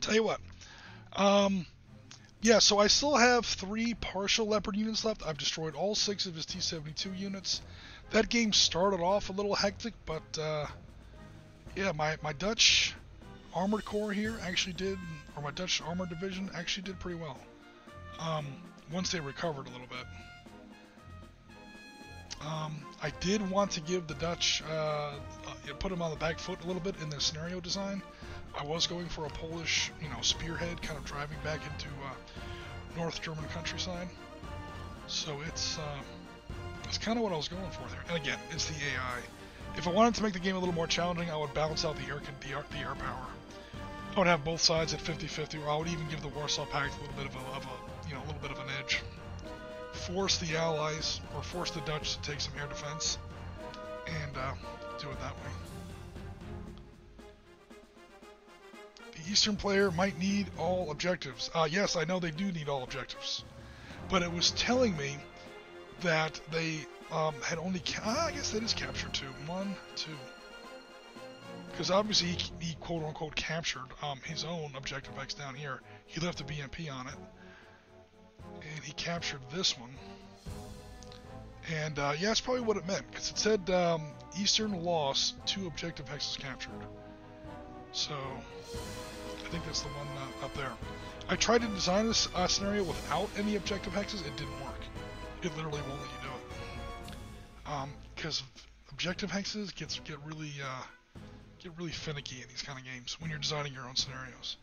Tell you what. Um, yeah, so I still have three partial Leopard units left. I've destroyed all six of his T-72 units. That game started off a little hectic, but uh, yeah, my, my Dutch Armored Corps here actually did, or my Dutch Armored Division actually did pretty well. Um, once they recovered a little bit. Um, I did want to give the Dutch, uh, uh, put them on the back foot a little bit in the scenario design. I was going for a Polish, you know, spearhead, kind of driving back into uh, North German countryside. So it's uh, it's kind of what I was going for there. And again, it's the AI. If I wanted to make the game a little more challenging, I would balance out the air, the air, the air power. I would have both sides at 50-50, or I would even give the Warsaw Pact a little bit of a, of a, you know, a little bit of an edge. Force the Allies, or force the Dutch to take some air defense, and uh, do it that way. The Eastern player might need all objectives. Uh, yes, I know they do need all objectives, but it was telling me that they um, had only, ah, I guess that is captured two. One, two. Because obviously he, he quote unquote captured um, his own objective hex down here. He left a BMP on it. And he captured this one. And uh, yeah, that's probably what it meant. Because it said um, Eastern lost, two objective hexes captured. So I think that's the one uh, up there. I tried to design this uh, scenario without any objective hexes. It didn't work. It literally won't let you do it. Because um, objective hexes gets get really uh, get really finicky in these kind of games when you're designing your own scenarios.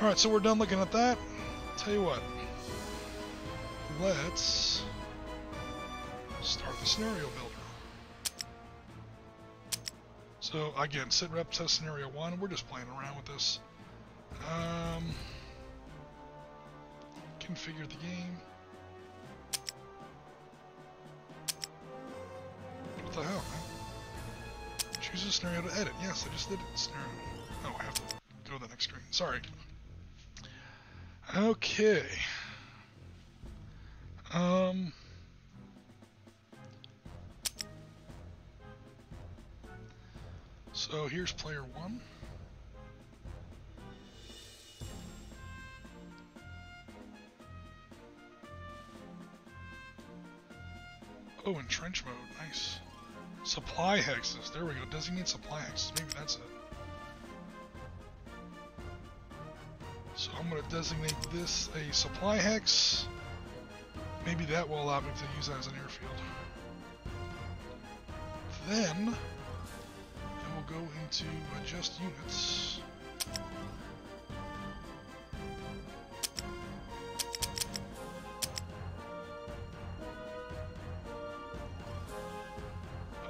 Alright, so we're done looking at that. Tell you what. Let's start the scenario builder. So again, sit rep test scenario one. We're just playing around with this. Um, configure the game. What the hell, man? Choose a scenario to edit. Yes, I just did it. Scenario. Oh, I have to go to the next screen. Sorry. Okay. Um. So here's player one. Oh, in trench mode, nice. Supply hexes, there we go, Does he designate supply hexes, maybe that's it. So I'm going to designate this a supply hex. Maybe that will allow me to use that as an airfield. Then, go into uh, adjust units.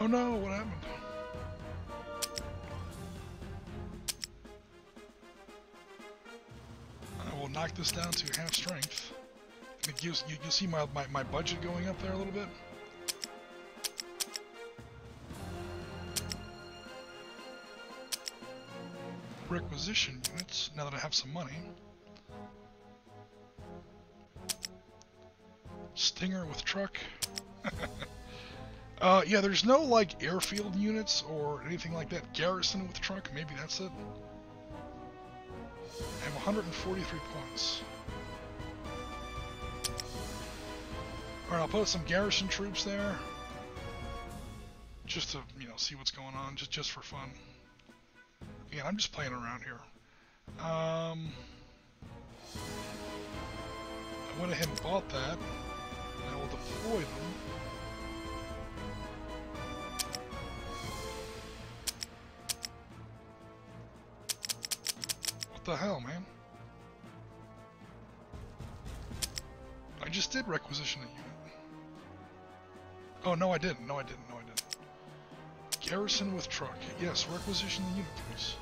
Oh no, what happened? I will knock this down to half strength. It gives you, you see my, my, my budget going up there a little bit? Requisition units, now that I have some money. Stinger with truck. *laughs* Uh, yeah, there's no like airfield units or anything like that. Garrison with truck, maybe that's it. I have 143 points. Alright, I'll put some garrison troops there. Just to, you know, see what's going on, just just for fun. Again, I'm just playing around here. Um, I went ahead and bought that. I will deploy them. What the hell, man? I just did requisition a unit. Oh, no I didn't. No I didn't. No I didn't. Garrison with truck. Yes, requisition the unit, please.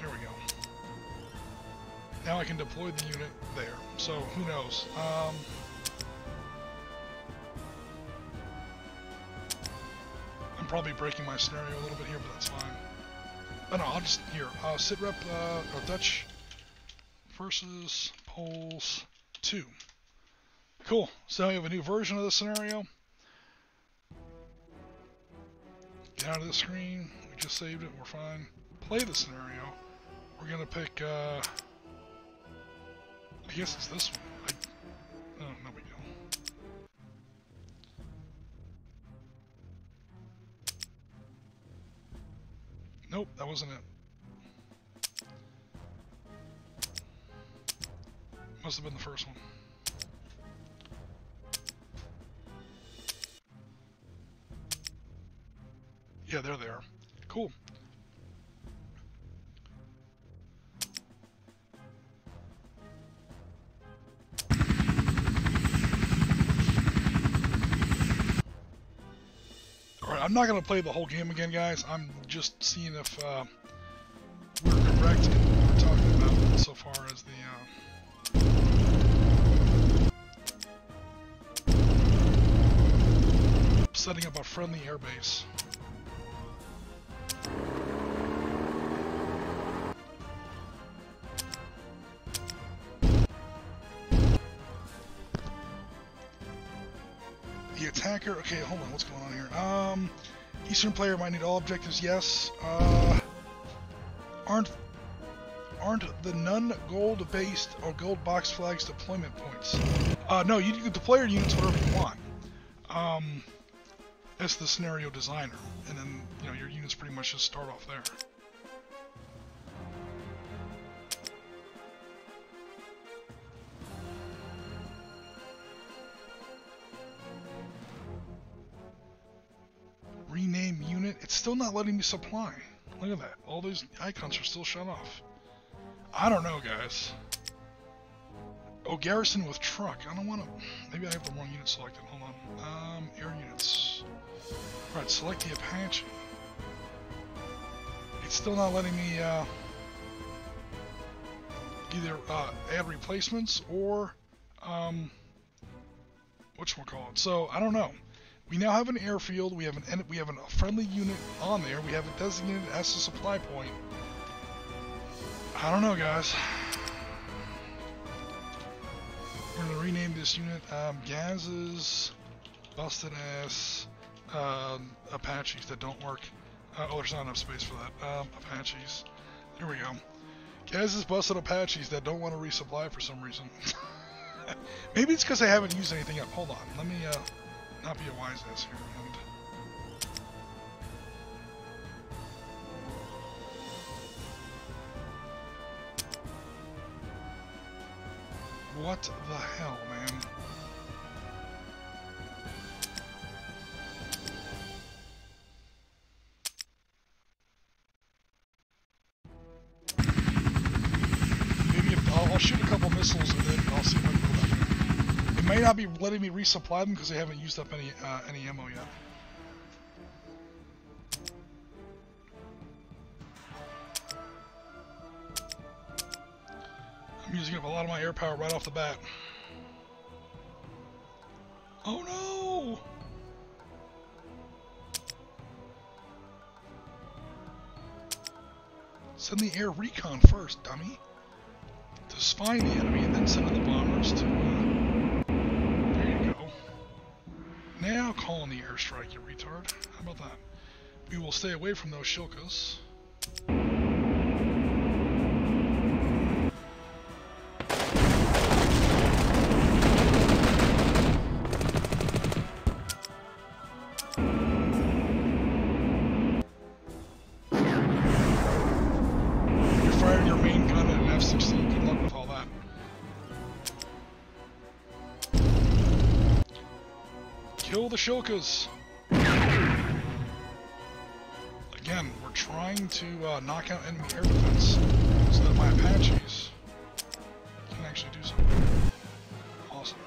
There we go. Now I can deploy the unit there. So, who knows? Um, I'm probably breaking my scenario a little bit here, but that's fine. Oh no, I'll just, here, uh, sit rep, uh, Dutch versus Poles 2. Cool, so we have a new version of the scenario. Get out of the screen, we just saved it, we're fine. Play the scenario. We're gonna pick, uh, I guess it's this one. I, oh, no, we go. Nope, that wasn't it. Must have been the first one. Yeah, there they're there. Cool. Alright, I'm not going to play the whole game again, guys. I'm just seeing if uh, we're correct in what we're talking about so far as the... Uh, setting up a friendly airbase. Okay, hold on, what's going on here? Um, Eastern player might need all objectives, yes. Uh, aren't aren't the none gold based or gold box flags deployment points? Uh, no, you can deploy your units whatever you want. Um, as the scenario designer, and then you know your units pretty much just start off there. Still not letting me supply. Look at that. All those icons are still shut off. I don't know, guys. Oh, garrison with truck. I don't want to... Maybe I have the wrong unit selected. Hold on. Um, air units. Alright, select the Apache. It's still not letting me, uh... Either, uh, add replacements or, um... Whatchamacallit. So, I don't know. We now have an airfield, we have an we have a friendly unit on there, we have it designated as a supply point. I don't know, guys. We're gonna rename this unit um, Gaz's busted ass um, Apaches that don't work. Uh, oh, there's not enough space for that. Um, Apaches. Here we go. Gaz's busted Apaches that don't want to resupply for some reason. *laughs* Maybe it's because I haven't used anything up. Hold on. Let me uh, not be a wise ass here. And What the hell, man? Maybe I'll, I'll shoot a couple missiles and then I'll see if I can go back in. It may not be letting me resupply them because they haven't used up any uh, any ammo yet. I'm using up a lot of my air power right off the bat. Oh no! Send the air recon first, dummy. To spy the enemy and then send in the bombers to... Uh... Now the airstrike, you retard. How about that? We will stay away from those Shilkas. The Shilkas! Again, we're trying to uh, knock out enemy air defense so that my Apaches can actually do something. Awesome.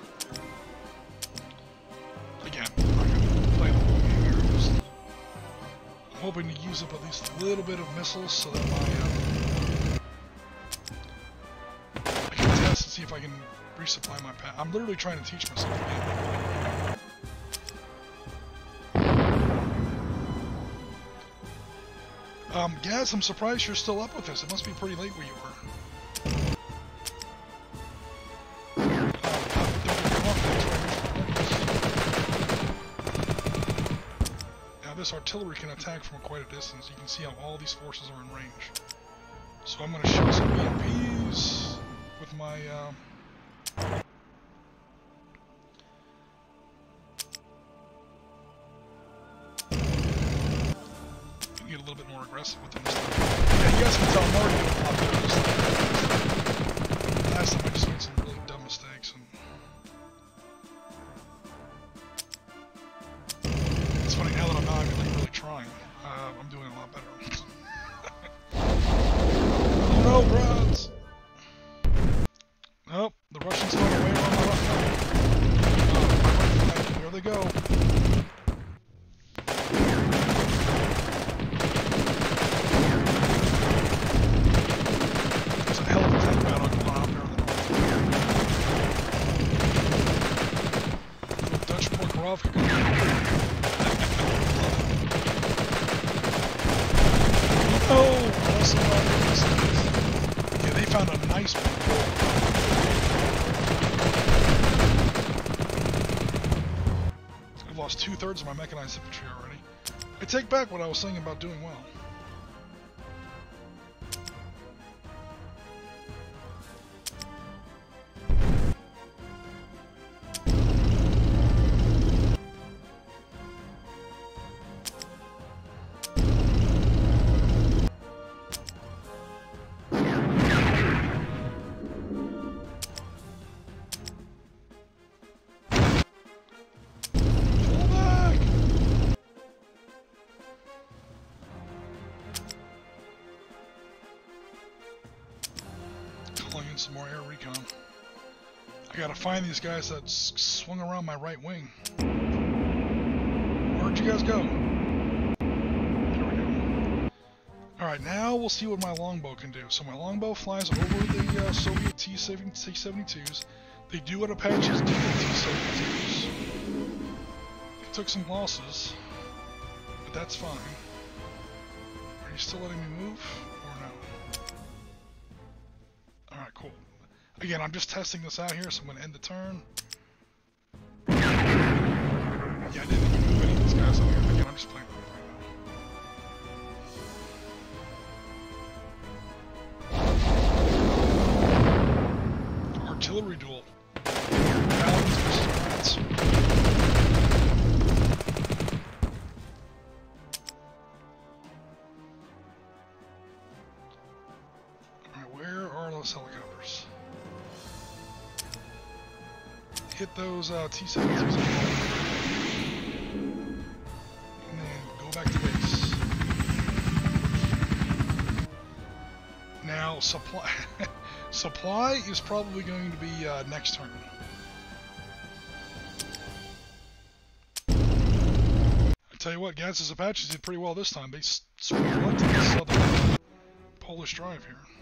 Again, I'm not going to play the whole game here. Just, I'm hoping to use up at least a little bit of missiles so that my uh, I can test and see if I can resupply my pa I'm literally trying to teach myself Um, Gaz, I'm surprised you're still up with us. It must be pretty late where you were. Uh, uh. Now this artillery can attack from quite a distance. You can see how all these forces are in range. So I'm going to shoot some BMPs with my... Um, little bit more aggressive with them. Yeah, you guys can tell I'm already better. Last time I my mechanized infantry already. I take back what I was saying about doing well. These guys that swung around my right wing. Where'd you guys go? There we go. Alright, now we'll see what my longbow can do. So my longbow flies over the uh, Soviet T-70 T-72s. They do what Apaches do with T-72s. It took some losses, but that's fine. Are you still letting me move, or no? Alright, cool. Again, I'm just testing this out here, so I'm going to end the turn. Yeah, I didn't move any of these guys here. Again, I'm just playing. Artillery duel. Hit those uh, T-72s and then go back to base. Now, supply *laughs* supply is probably going to be uh, next turn. I tell you what, Gaz's Apaches did pretty well this time. They s- sort of went to the southern Polish drive here.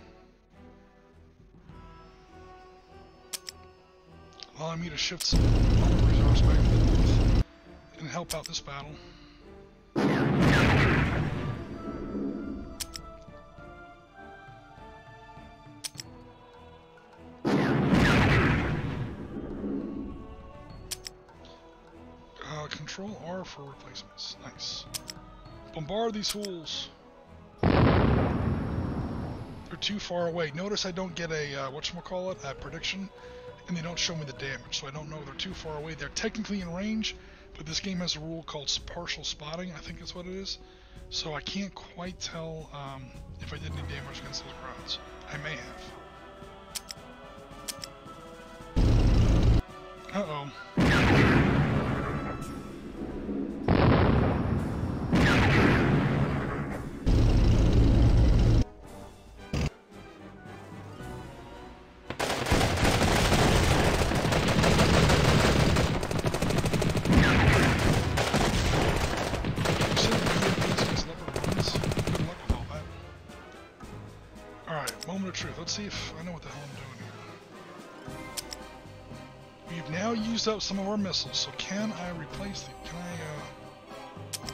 Allowing me to shift some armor reserves back north and help out this battle. Uh, Control R for replacements. Nice. Bombard these fools. They're too far away. Notice I don't get a, uh, whatchamacallit, a prediction, and they don't show me the damage, so I don't know they're too far away. They're technically in range, but this game has a rule called partial spotting, I think that's what it is. So I can't quite tell um, if I did any damage against those crowds. I may have. Uh-oh. Used up some of our missiles, so can I replace them? Can I, uh...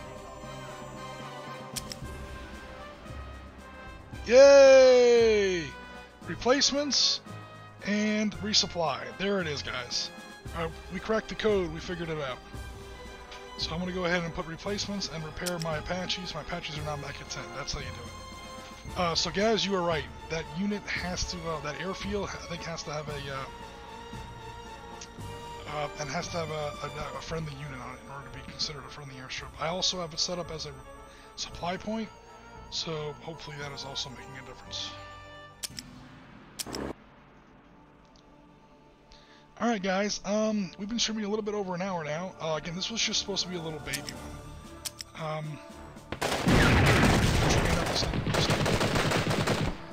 Yay! Replacements and resupply. There it is, guys. Uh, we cracked the code. We figured it out. So I'm going to go ahead and put replacements and repair my Apaches. My Apaches are now back at 10. That's how you do it. Uh, so guys, you are right. That unit has to, uh, that airfield, I think has to have a, uh, and has to have a, a, a, friendly unit on it in order to be considered a friendly airstrip. I also have it set up as a supply point, so hopefully that is also making a difference. Alright guys, um, we've been streaming a little bit over an hour now. Uh, again, this was just supposed to be a little baby one. Um,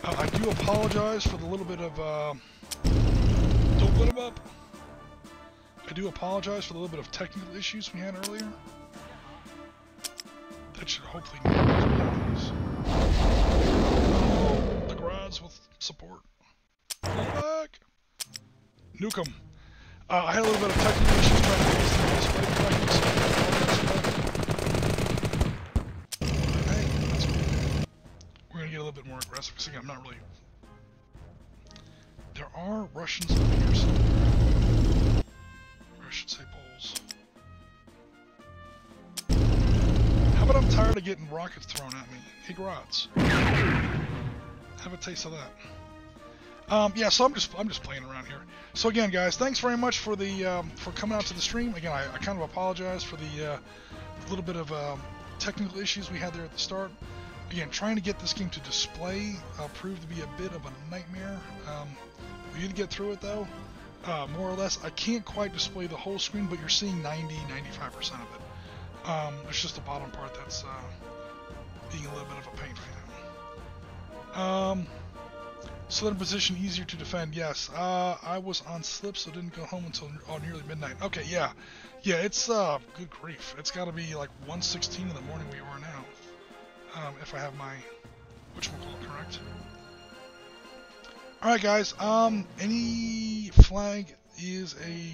uh, I do apologize for the little bit of, uh, don't put him up. I do apologize for the little bit of technical issues we had earlier. That should hopefully. Oh, the grads with support. Back! Nuke 'em. Uh, I had a little bit of technical issues trying to get this displayed correctly, hey. We're gonna get a little bit more aggressive, because I'm not really... There are Russians over here somewhere. I should say Poles. How about I'm tired of getting rockets thrown at me? Hey, Grads. Have a taste of that. Um, yeah, so I'm just I'm just playing around here. So again, guys, thanks very much for the um, for coming out to the stream. Again, I, I kind of apologize for the uh, little bit of um, technical issues we had there at the start. Again, trying to get this game to display uh, proved to be a bit of a nightmare. Um, we did get through it though, uh, more or less. I can't quite display the whole screen, but you're seeing 90, 95% of it. Um, it's just the bottom part that's uh, being a little bit of a pain right now. Um, Southern position easier to defend. Yes, uh, I was on slip, so didn't go home until oh, nearly midnight. Okay, yeah, yeah. It's uh, good grief. It's got to be like 1:16 in the morning where you are now. Um, if I have my which call correct. All right, guys. Um, any flag is a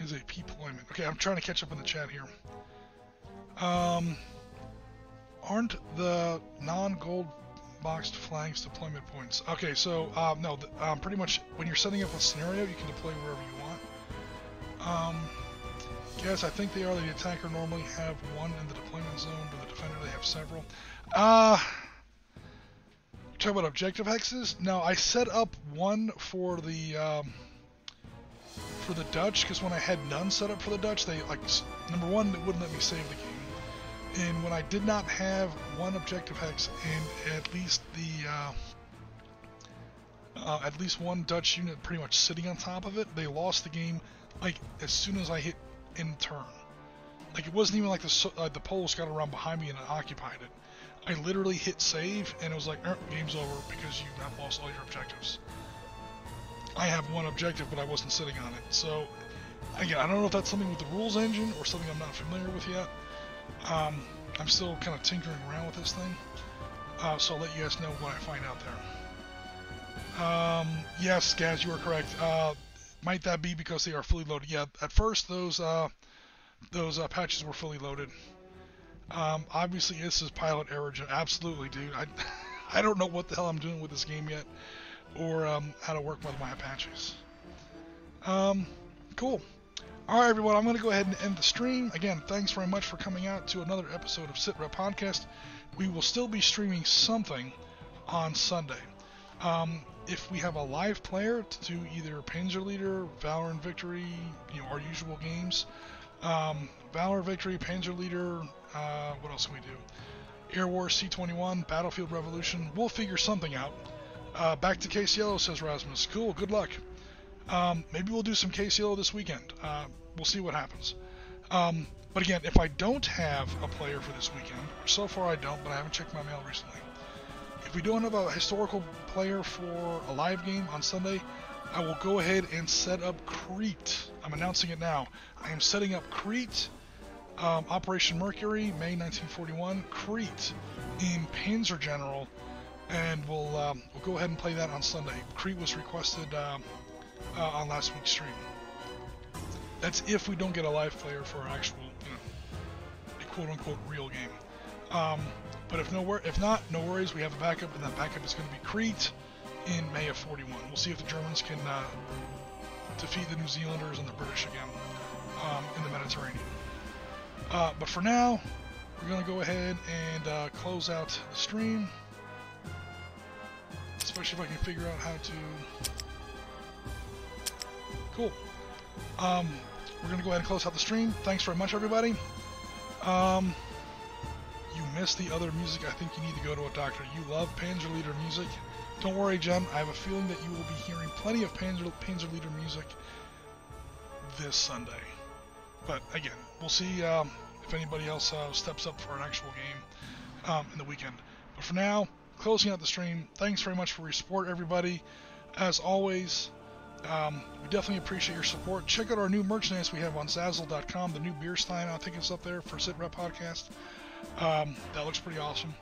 is a deployment. Okay, I'm trying to catch up in the chat here. Um, aren't the non-gold boxed flags deployment points. Okay, so um, no, um, pretty much when you're setting up a scenario, you can deploy wherever you want. Um, yes, I think they are. The attacker normally have one in the deployment zone, but the defender they have several. Uh, talk about objective hexes. No, I set up one for the um, for the Dutch because when I had none set up for the Dutch, they like number one, it wouldn't let me save the game and when I did not have one objective hex and at least the uh, uh, at least one Dutch unit pretty much sitting on top of it, they lost the game like as soon as I hit in turn. Like it wasn't even like the uh, the Poles got around behind me and occupied it. I literally hit save and it was like, er, game's over because you have lost all your objectives. I have one objective, but I wasn't sitting on it. So again, I don't know if that's something with the rules engine or something I'm not familiar with yet. Um, I'm still kind of tinkering around with this thing, uh, so I'll let you guys know what I find out there. Um, yes, Gaz, you are correct. Uh, might that be because they are fully loaded? Yeah, at first those uh, those uh, patches were fully loaded. Um, obviously, this is pilot error. Absolutely, dude. I *laughs* I don't know what the hell I'm doing with this game yet, or um, how to work with my Apaches. Um, cool. All right, everyone, I'm going to go ahead and end the stream. Again, thanks very much for coming out to another episode of SitRep Podcast. We will still be streaming something on Sunday. Um, if we have a live player to do either Panzer Leader, Valor and Victory, you know, our usual games, um, Valor Victory, Panzer Leader, uh, what else can we do? Air War C21, Battlefield Revolution. We'll figure something out. Uh, back to Case Yellow, says Rasmus. Cool, good luck. Um, maybe we'll do some Case Yellow this weekend. Uh, we'll see what happens. Um, but again, if I don't have a player for this weekend, so far I don't, but I haven't checked my mail recently. If we don't have a historical player for a live game on Sunday, I will go ahead and set up Crete. I'm announcing it now. I am setting up Crete, um, Operation Mercury, May 1941, Crete in Panzer General, and we'll um, we'll go ahead and play that on Sunday. Crete was requested um, uh, on last week's stream. That's if we don't get a live player for our actual, you know, quote-unquote real game. Um, but if no, if not, no worries. We have a backup, and that backup is going to be Crete in May of 41. We'll see if the Germans can uh, defeat the New Zealanders and the British again um, in the Mediterranean. Uh, but for now, we're going to go ahead and uh, close out the stream. Especially if I can figure out how to... Cool. Um, we're going to go ahead and close out the stream. Thanks very much, everybody. Um, you missed the other music. I think you need to go to a doctor. You love Panzer Leader music. Don't worry, Jen. I have a feeling that you will be hearing plenty of Panzer, Panzer Leader music this Sunday. But again, we'll see um, if anybody else uh, steps up for an actual game um, in the weekend. But for now, closing out the stream. Thanks very much for your support, everybody. As always, um, we definitely appreciate your support. Check out our new merchandise we have on Zazzle.com. The new beer stein, I think it's up there for Sit Rep Podcast. Um, that looks pretty awesome.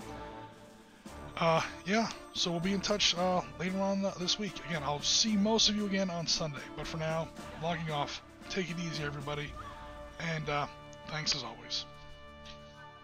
Uh, yeah, so we'll be in touch uh, later on this week. Again, I'll see most of you again on Sunday. But for now, logging off. Take it easy, everybody. And uh, thanks as always.